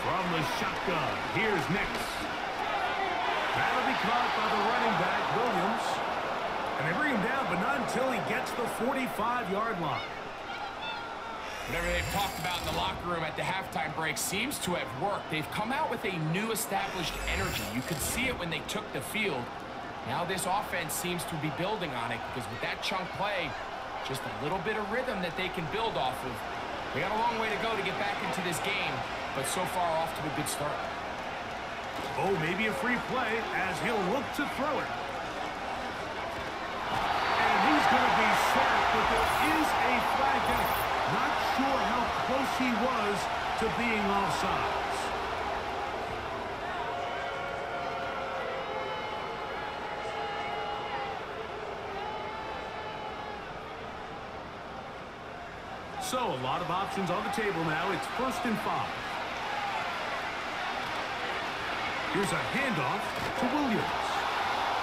From the shotgun, here's Nix. That'll be caught by the running back, Williams. And they bring him down, but not until he gets the 45-yard line. Whatever they've talked about in the locker room at the halftime break seems to have worked. They've come out with a new established energy. You could see it when they took the field. Now this offense seems to be building on it because with that chunk play, just a little bit of rhythm that they can build off of. We got a long way to go to get back into this game, but so far off to a good start. Oh, maybe a free play as he'll look to throw it. And he's going to be sacked, but there is a flag down. Not sure how close he was to being offsides. So, a lot of options on the table now. It's first and five. Here's a handoff to Williams.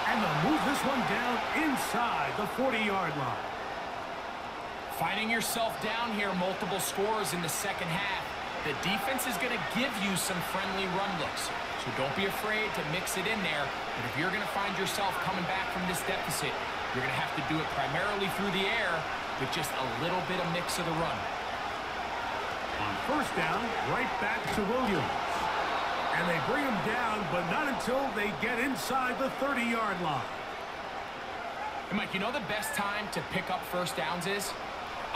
And they'll move this one down inside the 40-yard line. Finding yourself down here multiple scores in the second half, the defense is going to give you some friendly run looks. So don't be afraid to mix it in there. But if you're going to find yourself coming back from this deficit, you're going to have to do it primarily through the air with just a little bit of mix of the run. On first down, right back to Williams. And they bring him down, but not until they get inside the 30-yard line. And Mike, you know the best time to pick up first downs is?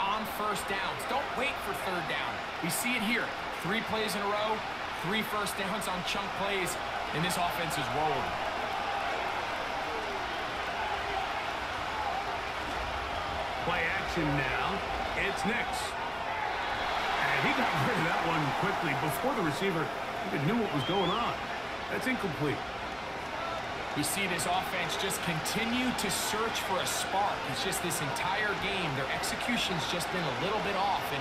On first downs. Don't wait for third down. We see it here. Three plays in a row, three first downs on chunk plays, and this offense is rolling. Play action now. It's Nix. And he got rid of that one quickly before the receiver even knew what was going on. That's incomplete. We see this offense just continue to search for a spark. It's just this entire game, their execution's just been a little bit off. And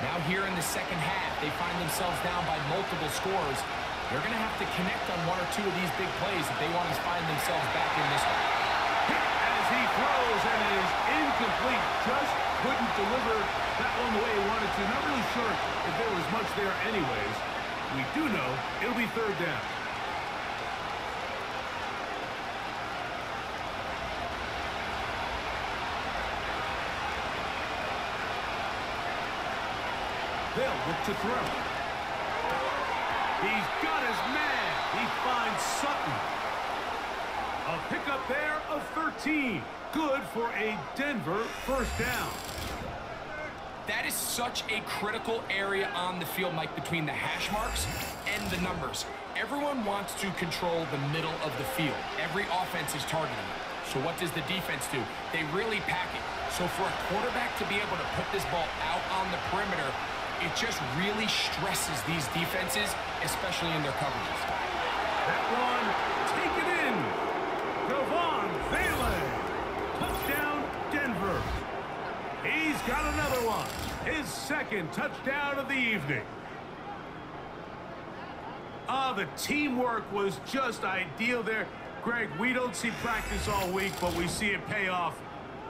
now here in the second half, they find themselves down by multiple scores. They're going to have to connect on one or two of these big plays if they want to find themselves back in this one. As he throws and it is incomplete. Just couldn't deliver that one the way he wanted to. Not really sure if there was much there anyways. We do know it'll be third down. Look to throw. He's got his man. He finds Sutton. A pickup there of 13. Good for a Denver first down. That is such a critical area on the field, Mike, between the hash marks and the numbers. Everyone wants to control the middle of the field. Every offense is targeting it. So what does the defense do? They really pack it. So for a quarterback to be able to put this ball out on the perimeter, it just really stresses these defenses, especially in their coverages. That one, take it in. Devaughn Vele. Touchdown, Denver. He's got another one. His second touchdown of the evening. Ah, the teamwork was just ideal there. Greg, we don't see practice all week, but we see it pay off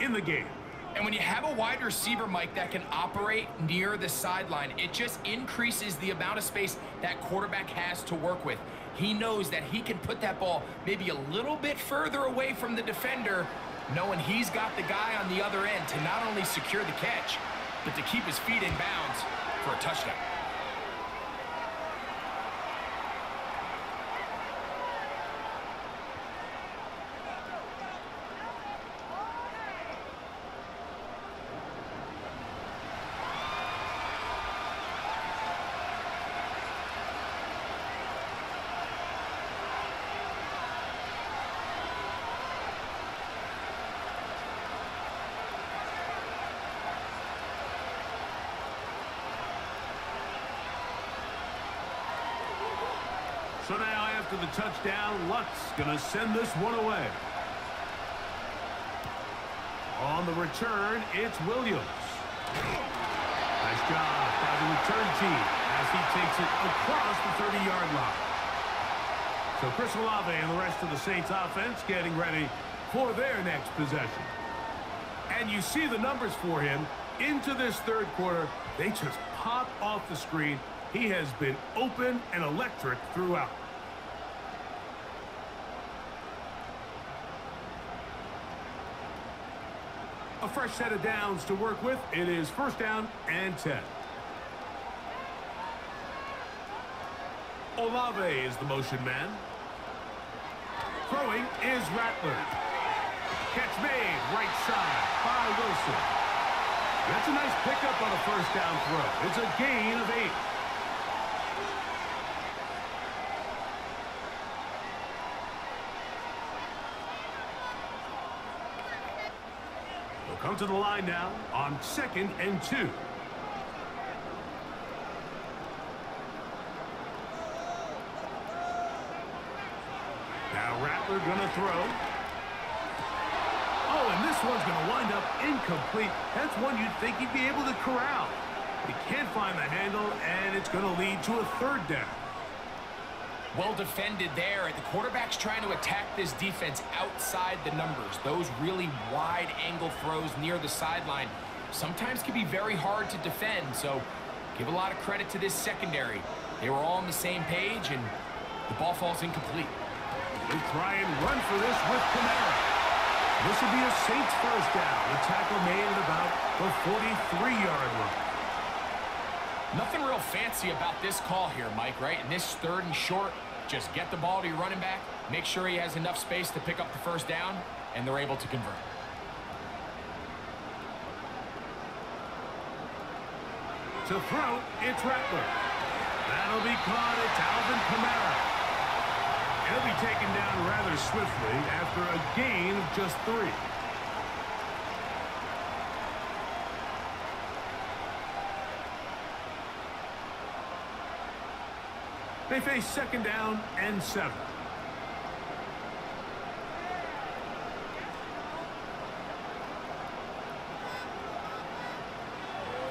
in the game. And when you have a wide receiver, Mike, that can operate near the sideline, it just increases the amount of space that quarterback has to work with. He knows that he can put that ball maybe a little bit further away from the defender, knowing he's got the guy on the other end to not only secure the catch, but to keep his feet in bounds for a touchdown. So now after the touchdown, Lutz going to send this one away. On the return, it's Williams. Nice job by the return team as he takes it across the 30-yard line. So Chris Olave and the rest of the Saints offense getting ready for their next possession. And you see the numbers for him into this third quarter. They just pop off the screen he has been open and electric throughout. A fresh set of downs to work with. It is first down and 10. Olave is the motion man. Throwing is Rattler. Catch made right side by Wilson. That's a nice pickup on a first down throw. It's a gain of eight. Come to the line now on second and two. Now Rattler going to throw. Oh, and this one's going to wind up incomplete. That's one you'd think he'd be able to corral. He can't find the handle, and it's going to lead to a third down. Well defended there. The quarterback's trying to attack this defense outside the numbers. Those really wide angle throws near the sideline sometimes can be very hard to defend. So give a lot of credit to this secondary. They were all on the same page, and the ball falls incomplete. They try and run for this with Kamara. This will be a Saints first down. The tackle made at about the 43-yard line. Nothing real fancy about this call here, Mike, right? In this third and short, just get the ball to your running back, make sure he has enough space to pick up the first down, and they're able to convert. To throw, it's Rattler. That'll be caught. It's Alvin Kamara. He'll be taken down rather swiftly after a gain of just three. They face second down and seven.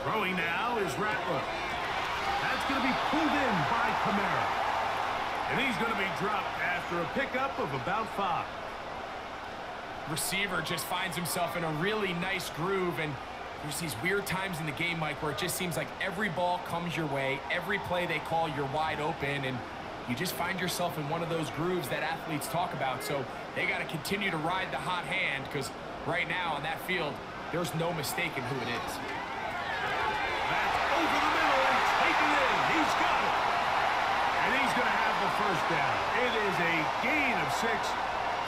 Throwing now is Rattler. That's going to be pulled in by Kamara. And he's going to be dropped after a pickup of about five. Receiver just finds himself in a really nice groove and there's these weird times in the game, Mike, where it just seems like every ball comes your way, every play they call, you're wide open, and you just find yourself in one of those grooves that athletes talk about. So they got to continue to ride the hot hand because right now on that field, there's no mistaking who it is. That's over the middle and taken in. He's got it. And he's going to have the first down. It is a gain of six.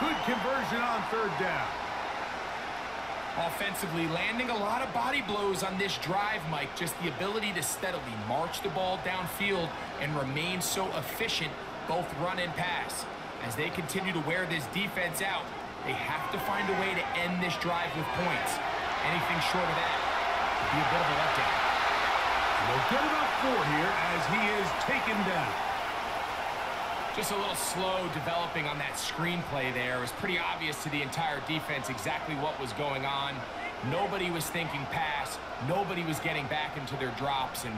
Good conversion on third down. Offensively, landing a lot of body blows on this drive, Mike. Just the ability to steadily march the ball downfield and remain so efficient, both run and pass. As they continue to wear this defense out, they have to find a way to end this drive with points. Anything short of that would be a bit of a letdown. They'll get about four here as he is taken down. Just a little slow developing on that screenplay there. It was pretty obvious to the entire defense exactly what was going on. Nobody was thinking pass. Nobody was getting back into their drops, and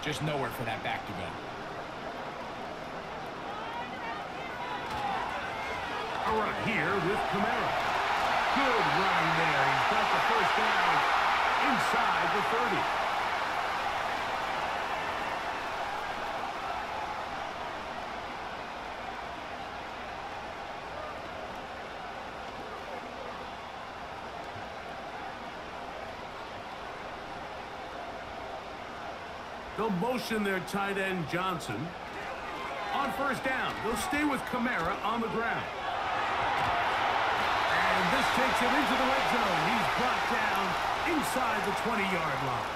just nowhere for that back to go. Here with Kamara. Good running there. He's got the first down inside the 30. They'll motion their tight end Johnson. On first down, they'll stay with Kamara on the ground. And this takes him into the red zone. He's brought down inside the 20-yard line.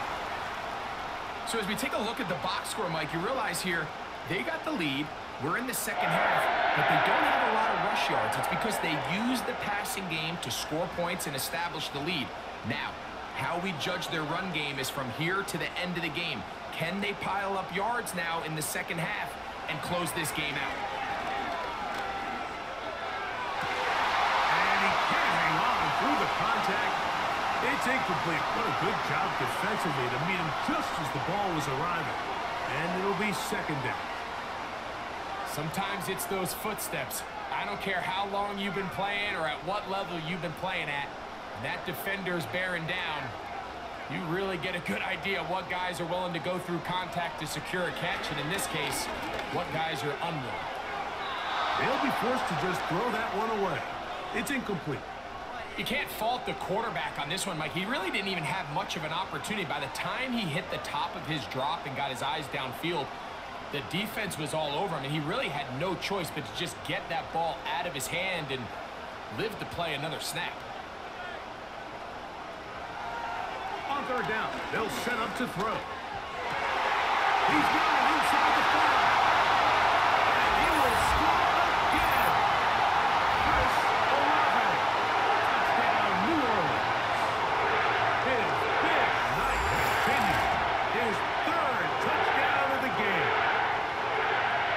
So as we take a look at the box score, Mike, you realize here they got the lead. We're in the second half, but they don't have a lot of rush yards. It's because they use the passing game to score points and establish the lead. Now, how we judge their run game is from here to the end of the game. Can they pile up yards now in the second half and close this game out? And he can't hang on through the contact. It's incomplete. What a good job defensively to meet him just as the ball was arriving. And it'll be second down. Sometimes it's those footsteps. I don't care how long you've been playing or at what level you've been playing at. That defender's bearing down you really get a good idea what guys are willing to go through contact to secure a catch, and in this case, what guys are unwilling. They'll be forced to just throw that one away. It's incomplete. You can't fault the quarterback on this one, Mike. He really didn't even have much of an opportunity. By the time he hit the top of his drop and got his eyes downfield, the defense was all over him, and he really had no choice but to just get that ball out of his hand and live to play another snap. On third down. They'll set up to throw. He's got it inside the five. And he will score again. Chris Olave. Touchdown, New Orleans. His big night continues. His third touchdown of the game.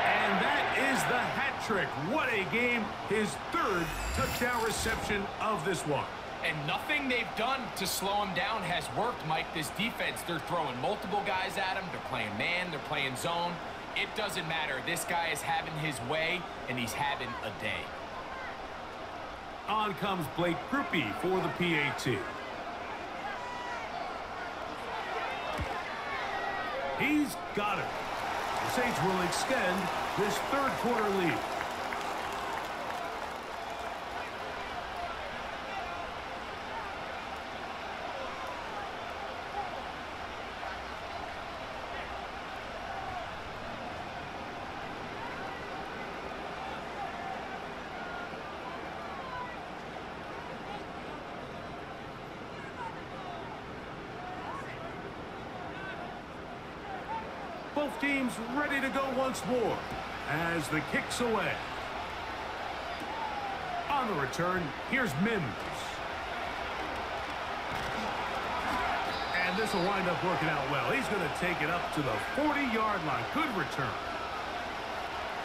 And that is the hat trick. What a game. His third touchdown reception of this one. And nothing they've done to slow him down has worked, Mike. This defense, they're throwing multiple guys at him. They're playing man. They're playing zone. It doesn't matter. This guy is having his way, and he's having a day. On comes Blake Grupe for the PAT. He's got it. The Saints will extend this third quarter lead. Both teams ready to go once more as the kick's away. On the return, here's Mims. And this will wind up working out well. He's going to take it up to the 40-yard line. Good return.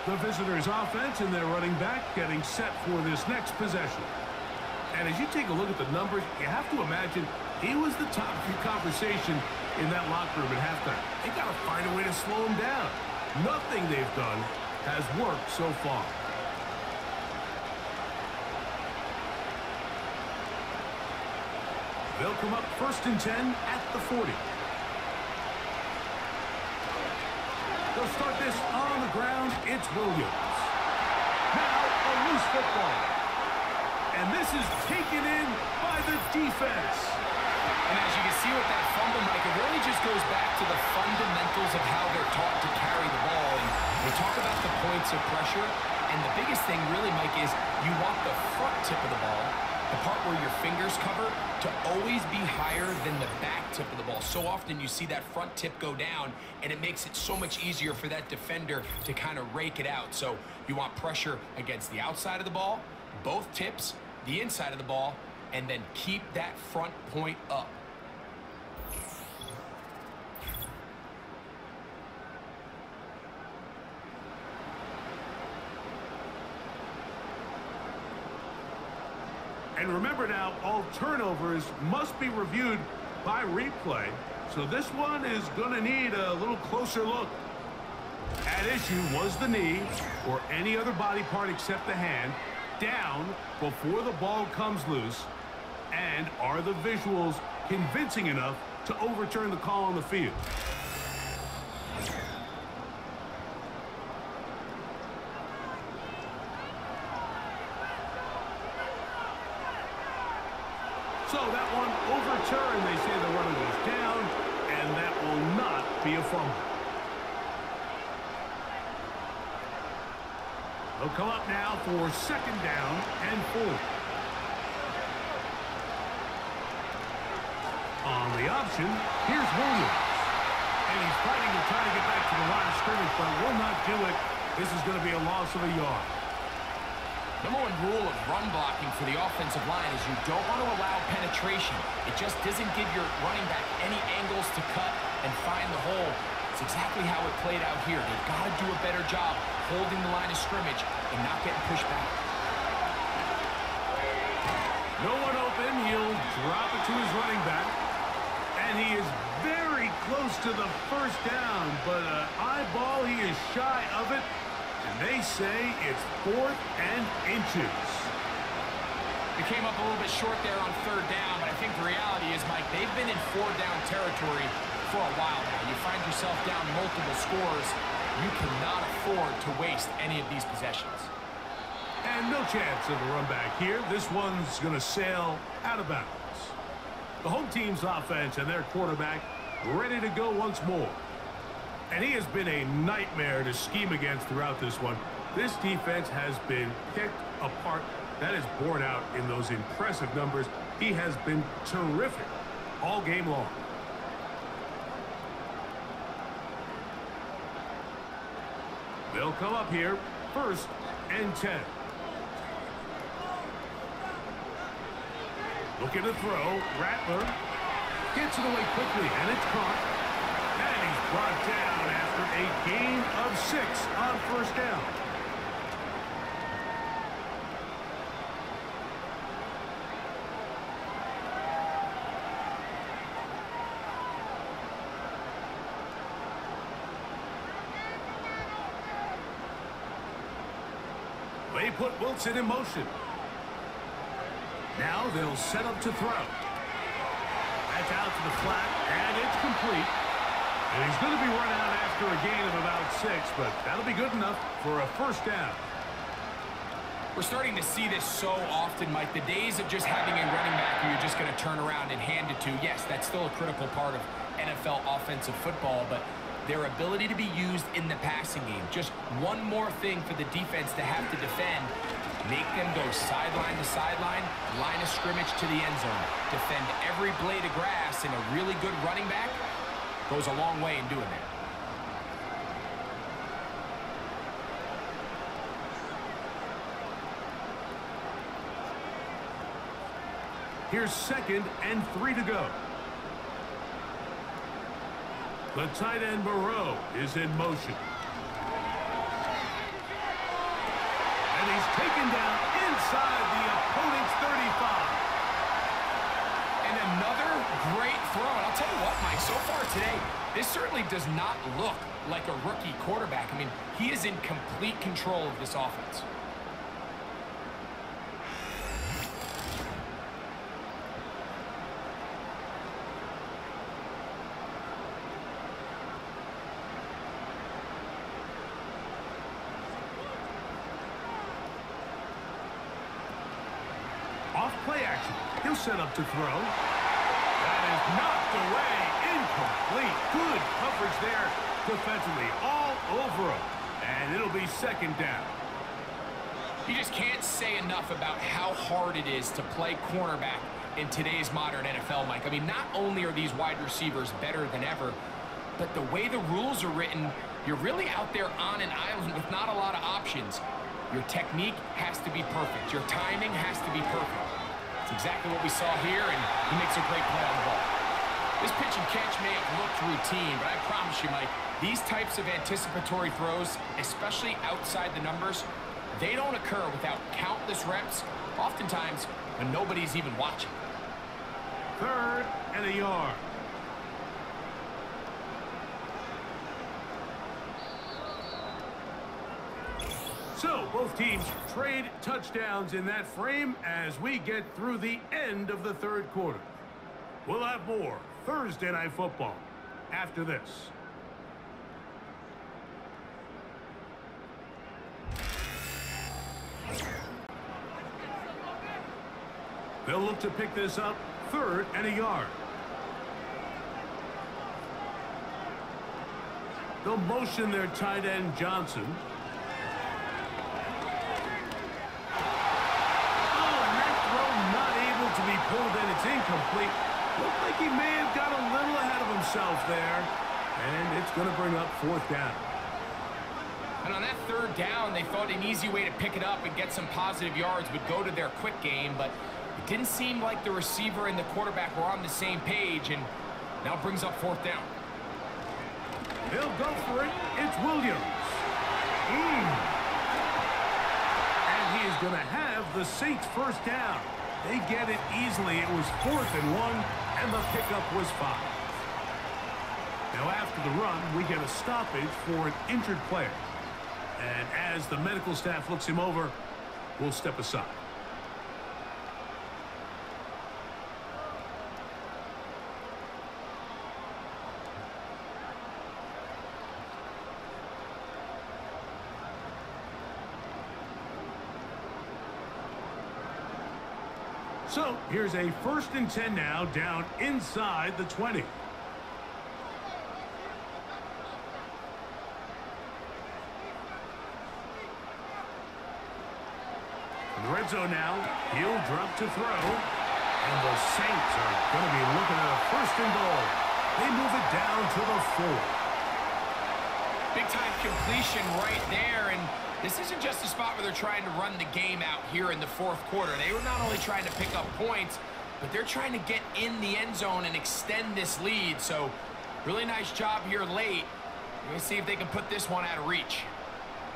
The visitors' offense and their running back getting set for this next possession. And as you take a look at the numbers, you have to imagine he was the top of your conversation in that locker room at halftime. They got to find a way to slow him down. Nothing they've done has worked so far. They'll come up first and 10 at the 40. They'll start this on the ground. It's Williams. Now a loose football. And this is taken in by the defense. And as you can see with that fumble, Mike, it really just goes back to the fundamentals of how they're taught to carry the ball. And we talk about the points of pressure. And the biggest thing really, Mike, is you want the front tip of the ball, the part where your fingers cover, to always be higher than the back tip of the ball. So often you see that front tip go down, and it makes it so much easier for that defender to kind of rake it out. So you want pressure against the outside of the ball, both tips, the inside of the ball, and then keep that front point up. And remember now, all turnovers must be reviewed by replay. So this one is going to need a little closer look. At issue was the knee or any other body part except the hand down before the ball comes loose. And are the visuals convincing enough to overturn the call on the field? So that one overturned. They say the runner was down, and that will not be a fumble. They'll come up now for second down and four. On the option, here's Williams. And he's fighting to try to get back to the line of scrimmage, but will not do it. This is going to be a loss of a yard. Number one rule of run blocking for the offensive line is you don't want to allow penetration. It just doesn't give your running back any angles to cut and find the hole. It's exactly how it played out here. They've got to do a better job holding the line of scrimmage and not getting pushed back. No one open. He'll drop it to his running back. And he is very close to the first down, but an eyeball, he is shy of it. And they say it's fourth and inches. It came up a little bit short there on third down, but I think the reality is, Mike, they've been in four-down territory for a while now. You find yourself down multiple scores, you cannot afford to waste any of these possessions. And no chance of a run back here. This one's going to sail out of bounds. The home team's offense and their quarterback ready to go once more. And he has been a nightmare to scheme against throughout this one. This defense has been picked apart. That is borne out in those impressive numbers. He has been terrific all game long. They'll come up here first and 10. Looking to throw. Rattler gets it away quickly, and it's caught. And he's brought down after a gain of six on first down. They put Wilson in motion. Now they'll set up to throw. That's out to the flat, and it's complete. And he's going to be run out after a gain of about six, but that'll be good enough for a first down. We're starting to see this so often, Mike. The days of just having a running back who you're just going to turn around and hand it to, yes, that's still a critical part of NFL offensive football, but their ability to be used in the passing game. Just one more thing for the defense to have to defend. Make them go sideline to sideline, line of scrimmage to the end zone. Defend every blade of grass, and a really good running back goes a long way in doing that. Here's second and three to go. The tight end Moreau is in motion. He's taken down inside the opponent's 35. And another great throw. And I'll tell you what, Mike, so far today, this certainly does not look like a rookie quarterback. I mean, he is in complete control of this offense. Off play action. He'll set up to throw. That is knocked away. Incomplete. Good coverage there defensively. All over him. And it'll be second down. You just can't say enough about how hard it is to play cornerback in today's modern NFL, Mike. I mean, not only are these wide receivers better than ever, but the way the rules are written, you're really out there on an island with not a lot of options. Your technique has to be perfect. Your timing has to be perfect. It's exactly what we saw here, and he makes a great play on the ball. This pitch and catch may have looked routine, but I promise you, Mike, these types of anticipatory throws, especially outside the numbers, they don't occur without countless reps, oftentimes when nobody's even watching. Third and a yard. So, both teams trade touchdowns in that frame as we get through the end of the third quarter. We'll have more Thursday Night Football after this. They'll look to pick this up third and a yard. They'll motion their tight end Johnson. Oh, and that throw not able to be pulled in. It's incomplete. Looked like he may have got a little ahead of himself there. And it's going to bring up fourth down. And on that third down, they thought an easy way to pick it up and get some positive yards would go to their quick game, but it didn't seem like the receiver and the quarterback were on the same page, and now brings up fourth down. He'll go for it. It's Williams. Mm. And he is going to have the Saints first down. They get it easily. It was fourth and one, and the pickup was five. Now after the run, we get a stoppage for an injured player. And as the medical staff looks him over, we'll step aside. So here's a first and 10 now down inside the 20. Red zone now, he'll drop to throw. And the Saints are going to be looking at a first and goal. They move it down to the four. Big time completion right there, and this isn't just a spot where they're trying to run the game out here in the fourth quarter. They were not only trying to pick up points, but they're trying to get in the end zone and extend this lead. So really nice job here late. Going to see if they can put this one out of reach.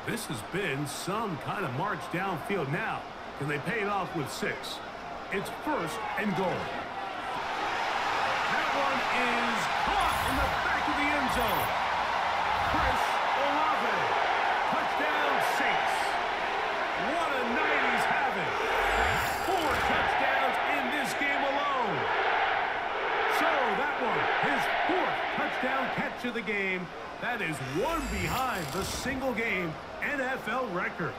This has been some kind of march downfield now. Can they pay it off with six? It's first and goal. That one is caught in the back of the end zone. Chris Olave. Touchdown, Saints. What a night he's having. Four touchdowns in this game alone. So that one, his fourth touchdown catch of the game. That is one behind the single game NFL record.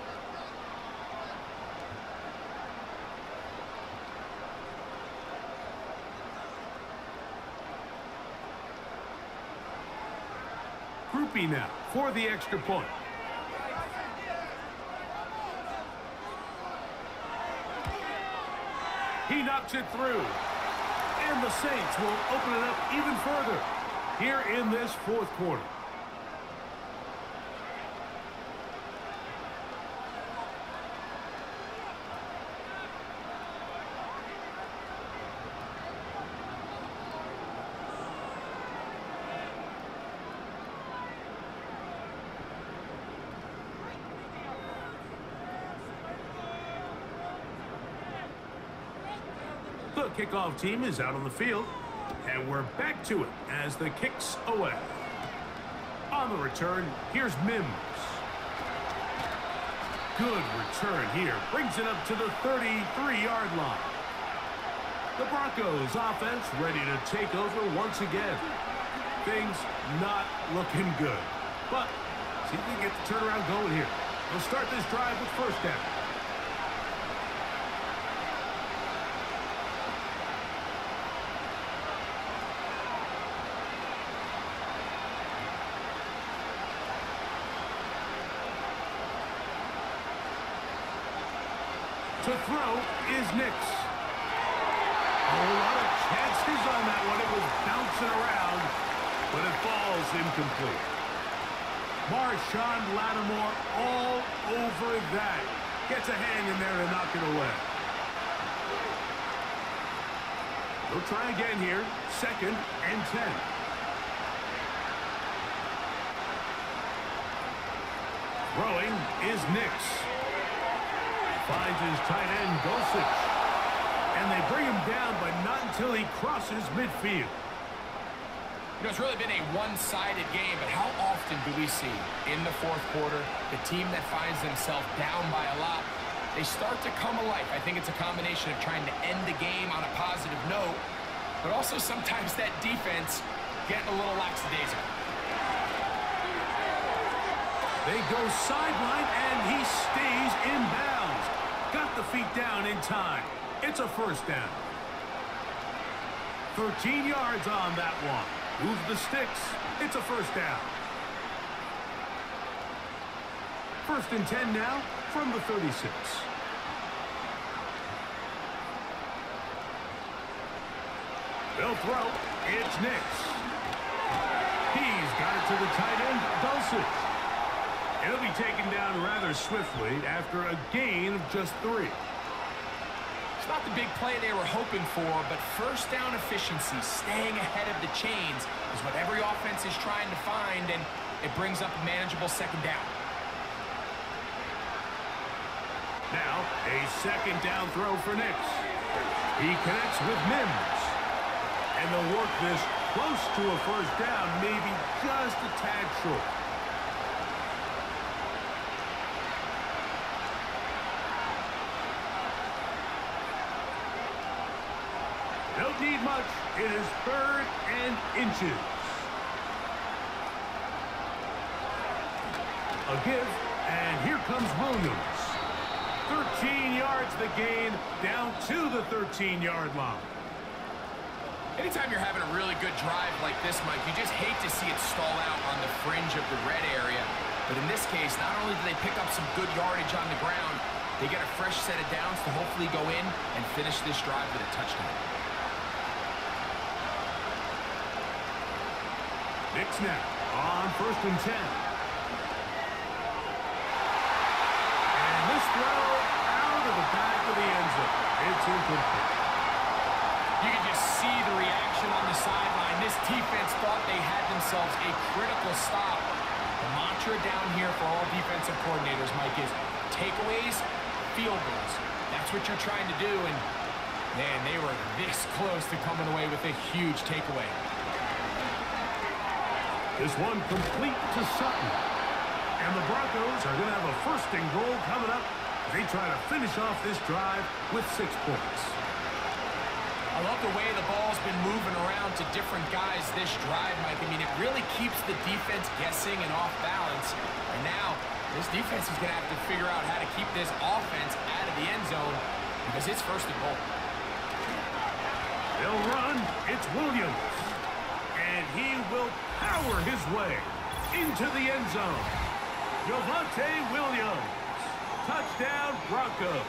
Now for the extra point. He knocks it through. And the Saints will open it up even further here in this fourth quarter. Kickoff team is out on the field. And we're back to it as the kicks away. On the return, here's Mims. Good return here. Brings it up to the 33-yard line. The Broncos offense ready to take over once again. Things not looking good. But see if we can get the turnaround going here. We'll start this drive with first down. To throw is Nix. A lot of chances on that one. It was bouncing around, but it falls incomplete. Marshon Lattimore all over that. Gets a hand in there to knock it away. We'll try again here. Second and 10. Throwing is Nix. Finds his tight end, Dulcich. And they bring him down, but not until he crosses midfield. You know, it's really been a one-sided game, but how often do we see in the fourth quarter the team that finds themselves down by a lot, they start to come alive. I think it's a combination of trying to end the game on a positive note, but also sometimes that defense getting a little lackadaisical. They go sideline, and he stays in bounds. Got the feet down in time. It's a first down. 13 yards on that one. Move the sticks. It's a first down. First and 10 now from the 36. They'll throw. It's Nix. He's got it to the tight end, Dulcich. It'll be taken down rather swiftly after a gain of just three. It's not the big play they were hoping for, but first down efficiency, staying ahead of the chains, is what every offense is trying to find, and it brings up a manageable second down. Now, a second down throw for Nix. He connects with Mims. And they'll work this close to a first down, maybe just a tad short. Need much. It is third and inches. A give, and here comes Williams. 13 yards the gain, down to the 13-yard line. Anytime you're having a really good drive like this, Mike, you just hate to see it stall out on the fringe of the red area. But in this case, not only do they pick up some good yardage on the ground, they get a fresh set of downs to hopefully go in and finish this drive with a touchdown. Nix now on first and 10. And this throw out of the back of the end zone. It's incomplete. You can just see the reaction on the sideline. This defense thought they had themselves a critical stop. The mantra down here for all defensive coordinators, Mike, is takeaways, field goals. That's what you're trying to do, and man, they were this close to coming away with a huge takeaway. This one complete to Sutton. And the Broncos are going to have a first and goal coming up. They try to finish off this drive with six points. I love the way the ball's been moving around to different guys this drive, Mike. I mean, it really keeps the defense guessing and off balance. And now, this defense is going to have to figure out how to keep this offense out of the end zone because it's first and goal. They'll run. It's Williams. He will power his way into the end zone. Javonte Williams. Touchdown, Broncos.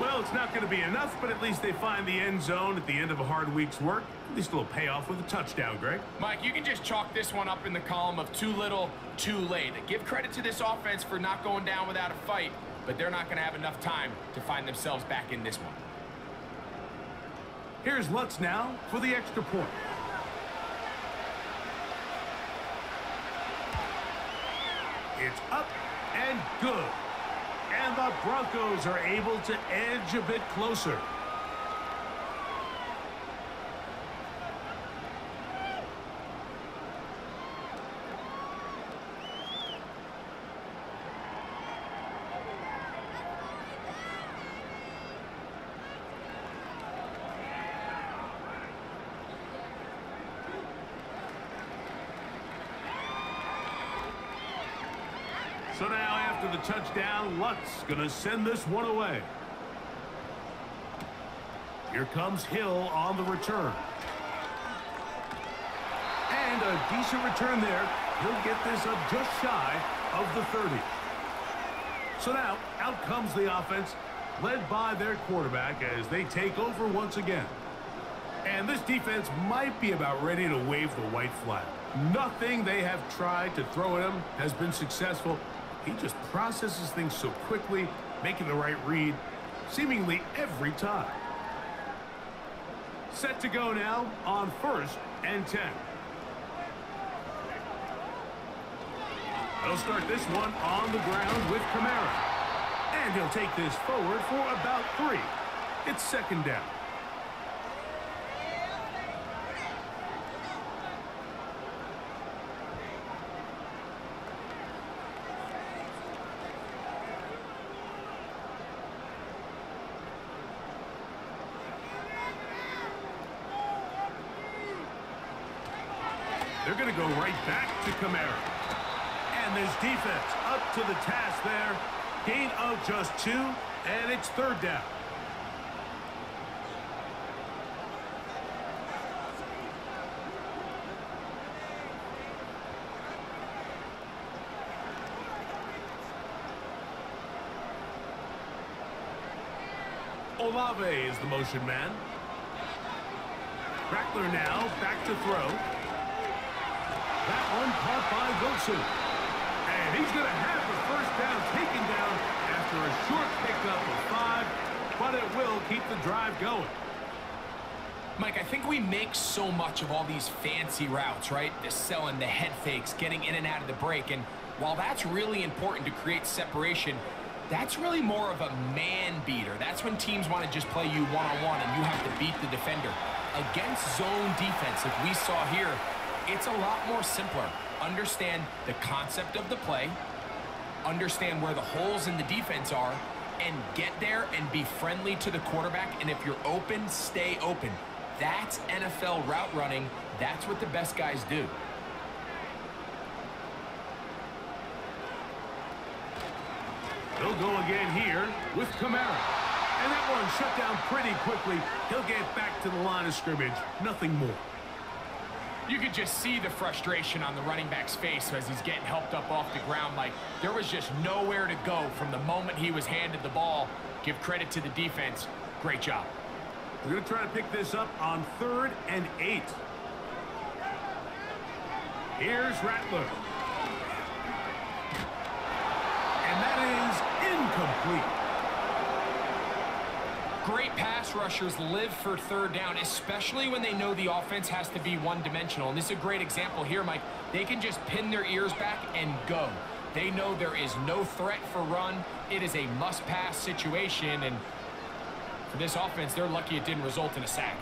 Well, it's not going to be enough, but at least they find the end zone at the end of a hard week's work. At least a little payoff with a touchdown, Greg. Mike, you can just chalk this one up in the column of too little, too late. Give credit to this offense for not going down without a fight, but they're not going to have enough time to find themselves back in this one. Here's Lutz now for the extra point. It's up and good. And the Broncos are able to edge a bit closer. So now after the touchdown, Lutz going to send this one away. Here comes Hill on the return. And a decent return there. He'll get this up just shy of the 30. So now, out comes the offense, led by their quarterback as they take over once again. And this defense might be about ready to wave the white flag. Nothing they have tried to throw at him has been successful. He just processes things so quickly, making the right read, seemingly every time. Set to go now on first and 10. They'll start this one on the ground with Kamara. And he'll take this forward for about three. It's second down. They're going to go right back to Kamara. And this defense up to the task there. Gain of just two, and it's third down. Olave is the motion man. Rattler now back to throw. That one caught by Wilson. And he's going to have the first down taken down after a short pickup of five, but it will keep the drive going. Mike, I think we make so much of all these fancy routes, right? The selling, the head fakes, getting in and out of the break. And while that's really important to create separation, that's really more of a man beater. That's when teams want to just play you one-on-one -on -one and you have to beat the defender. Against zone defense, like we saw here, it's a lot more simpler. Understand the concept of the play, understand where the holes in the defense are, and get there and be friendly to the quarterback. And if you're open, stay open. That's NFL route running. That's what the best guys do. They'll go again here with Kamara. And that one shut down pretty quickly. He'll get back to the line of scrimmage. Nothing more. You could just see the frustration on the running back's face as he's getting helped up off the ground. Like, there was just nowhere to go from the moment he was handed the ball. Give credit to the defense. Great job. We're going to try to pick this up on third and eight. Here's Rattler. And that is incomplete. Great pass rushers live for third down, especially when they know the offense has to be one-dimensional. And this is a great example here, Mike. They can just pin their ears back and go. They know there is no threat for run. It is a must-pass situation, and for this offense, they're lucky it didn't result in a sack.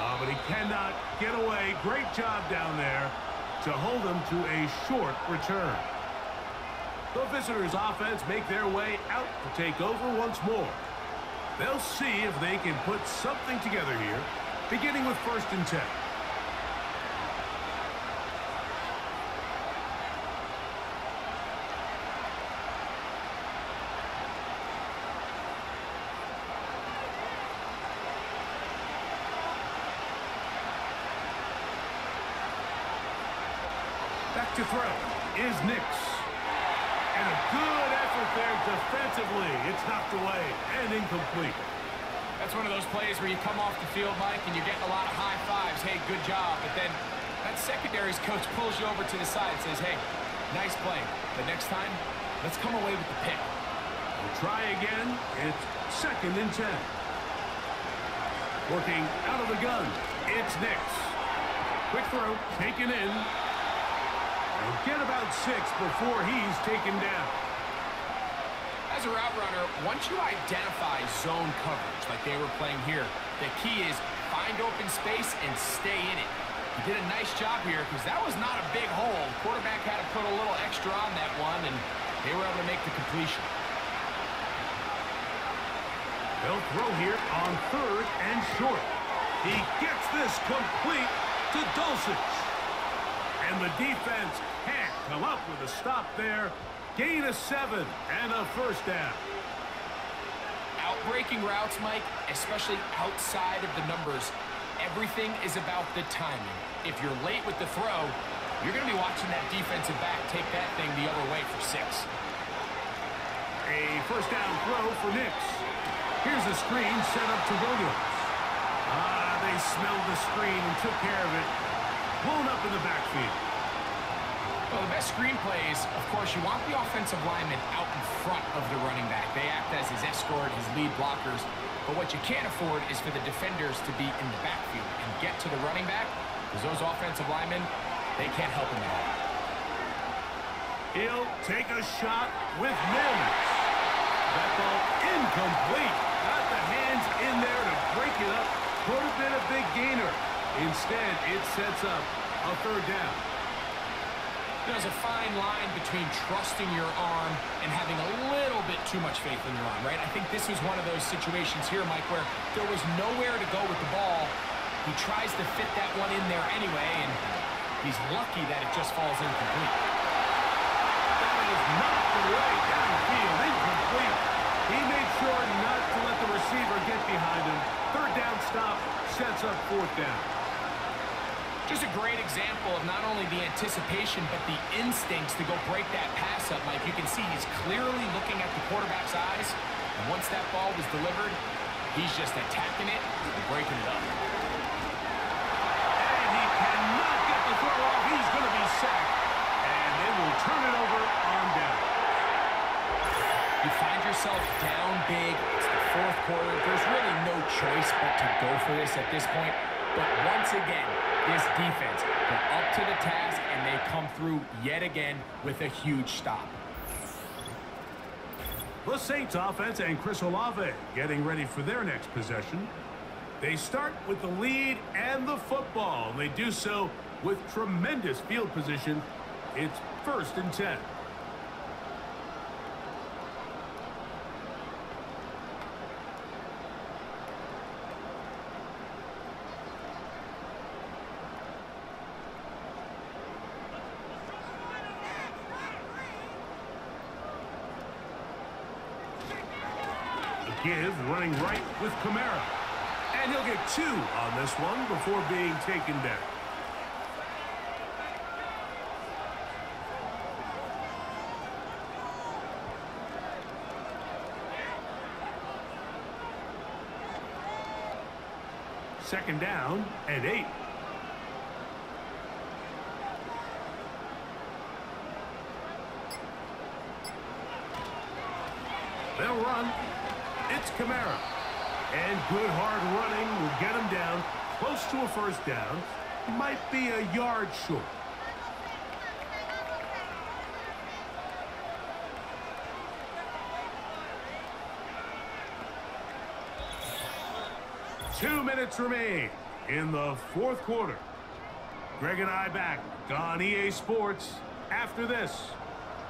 Oh, but he cannot get away. Great job down there to hold him to a short return. The visitors' offense make their way out to take over once more. They'll see if they can put something together here, beginning with first and ten. Back to throw is Nix. And a good effort there defensively. It's knocked away and incomplete. That's one of those plays where you come off the field, Mike, and you're getting a lot of high fives. Hey, good job. But then that secondary's coach pulls you over to the side and says, hey, nice play. But next time, let's come away with the pick. We'll try again. It's second and ten. Working out of the gun. It's Nix. Quick throw, taken in. He'll get about six before he's taken down. As a route runner, once you identify zone coverage like they were playing here, the key is find open space and stay in it. He did a nice job here because that was not a big hole. Quarterback had to put a little extra on that one, and they were able to make the completion. They'll throw here on third and short. He gets this complete to Dulcich. And the defense can't come up with a stop there. Gain of seven and a first down. Outbreaking routes, Mike, especially outside of the numbers, everything is about the timing. If you're late with the throw, you're going to be watching that defensive back take that thing the other way for six. A first down throw for Nix. Here's a screen set up to Williams. Ah, they smelled the screen and took care of it. Blown up in the backfield. Well, the best screen plays, of course, you want the offensive lineman out in front of the running back. They act as his escort, his lead blockers. But what you can't afford is for the defenders to be in the backfield and get to the running back, because those offensive linemen, they can't help him at all. He'll take a shot with Mims. That ball incomplete. Got the hands in there to break it up. Could have been a big gainer. Instead, it sets up a third down. There's a fine line between trusting your arm and having a little bit too much faith in your arm, right? I think this was one of those situations here, Mike, where there was nowhere to go with the ball. He tries to fit that one in there anyway, and he's lucky that it just falls incomplete. That is not the way downfield, incomplete. He made sure not to let the receiver get behind him. Third down stop sets up fourth down. Just a great example of not only the anticipation, but the instincts to go break that pass up, Mike. You can see he's clearly looking at the quarterback's eyes. And once that ball was delivered, he's just attacking it and breaking it up. And he cannot get the throw off. He's going to be sacked. And they will turn it over on down. You find yourself down big. It's the fourth quarter. There's really no choice but to go for this at this point. But once again, this defense. They're up to the task, and they come through yet again with a huge stop. The Saints offense and Chris Olave getting ready for their next possession. They start with the lead and the football. And they do so with tremendous field position. It's first and 10. Give running right with Kamara. And he'll get two on this one before being taken down. Second down and eight. They'll run. It's Kamara. And good hard running will get him down close to a first down. Might be a yard short. Two minutes remain in the fourth quarter. Greg and I back on EA Sports after this.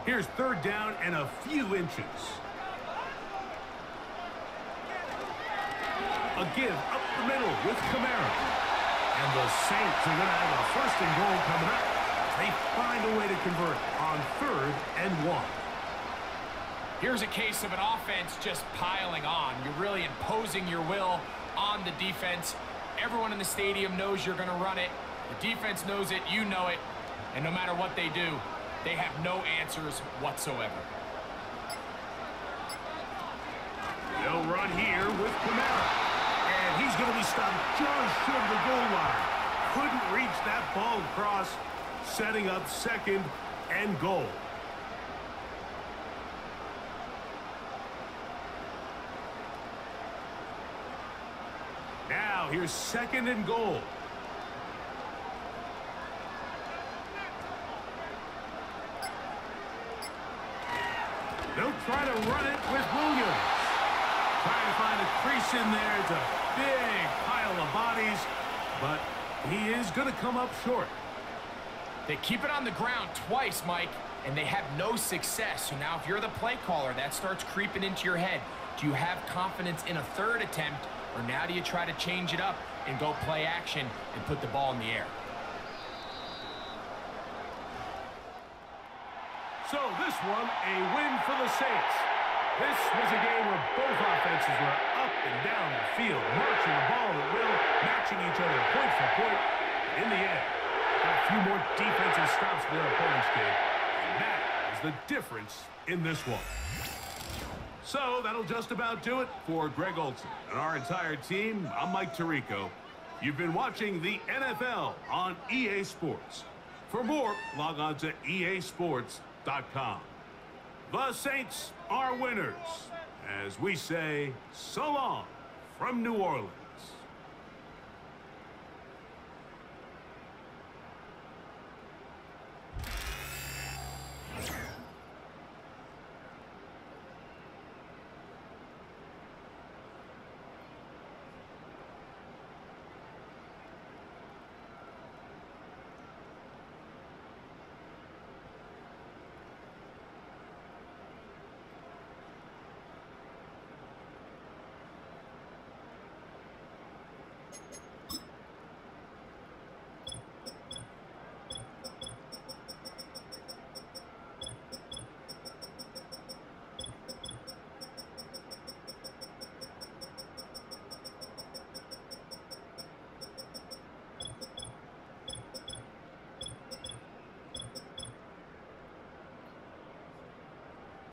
Here's third down and a few inches. A give up the middle with Kamara. And the Saints are going to have a first and goal coming up. They find a way to convert on third and one. Here's a case of an offense just piling on. You're really imposing your will on the defense. Everyone in the stadium knows you're going to run it. The defense knows it. You know it. And no matter what they do, they have no answers whatsoever. They'll run here with Kamara. And he's going to be stopped just short of the goal line. Couldn't reach that ball across, setting up second and goal. Now, here's second and goal. They'll try to run it with Williams. Trying to find a crease in there. It's a big pile of bodies, but he is going to come up short. They keep it on the ground twice, Mike, and they have no success. So now if you're the play caller, that starts creeping into your head. Do you have confidence in a third attempt, or now do you try to change it up and go play action and put the ball in the air? So this one, a win for the Saints. This was a game where both offenses were up and down the field, marching the ball at will, matching each other point for point. In the end, a few more defensive stops for their opponents did. And that is the difference in this one. So that'll just about do it for Greg Olsen and our entire team. I'm Mike Tirico. You've been watching the NFL on EA Sports. For more, log on to easports.com. The Saints are winners as we say, so long from New Orleans. Yeah.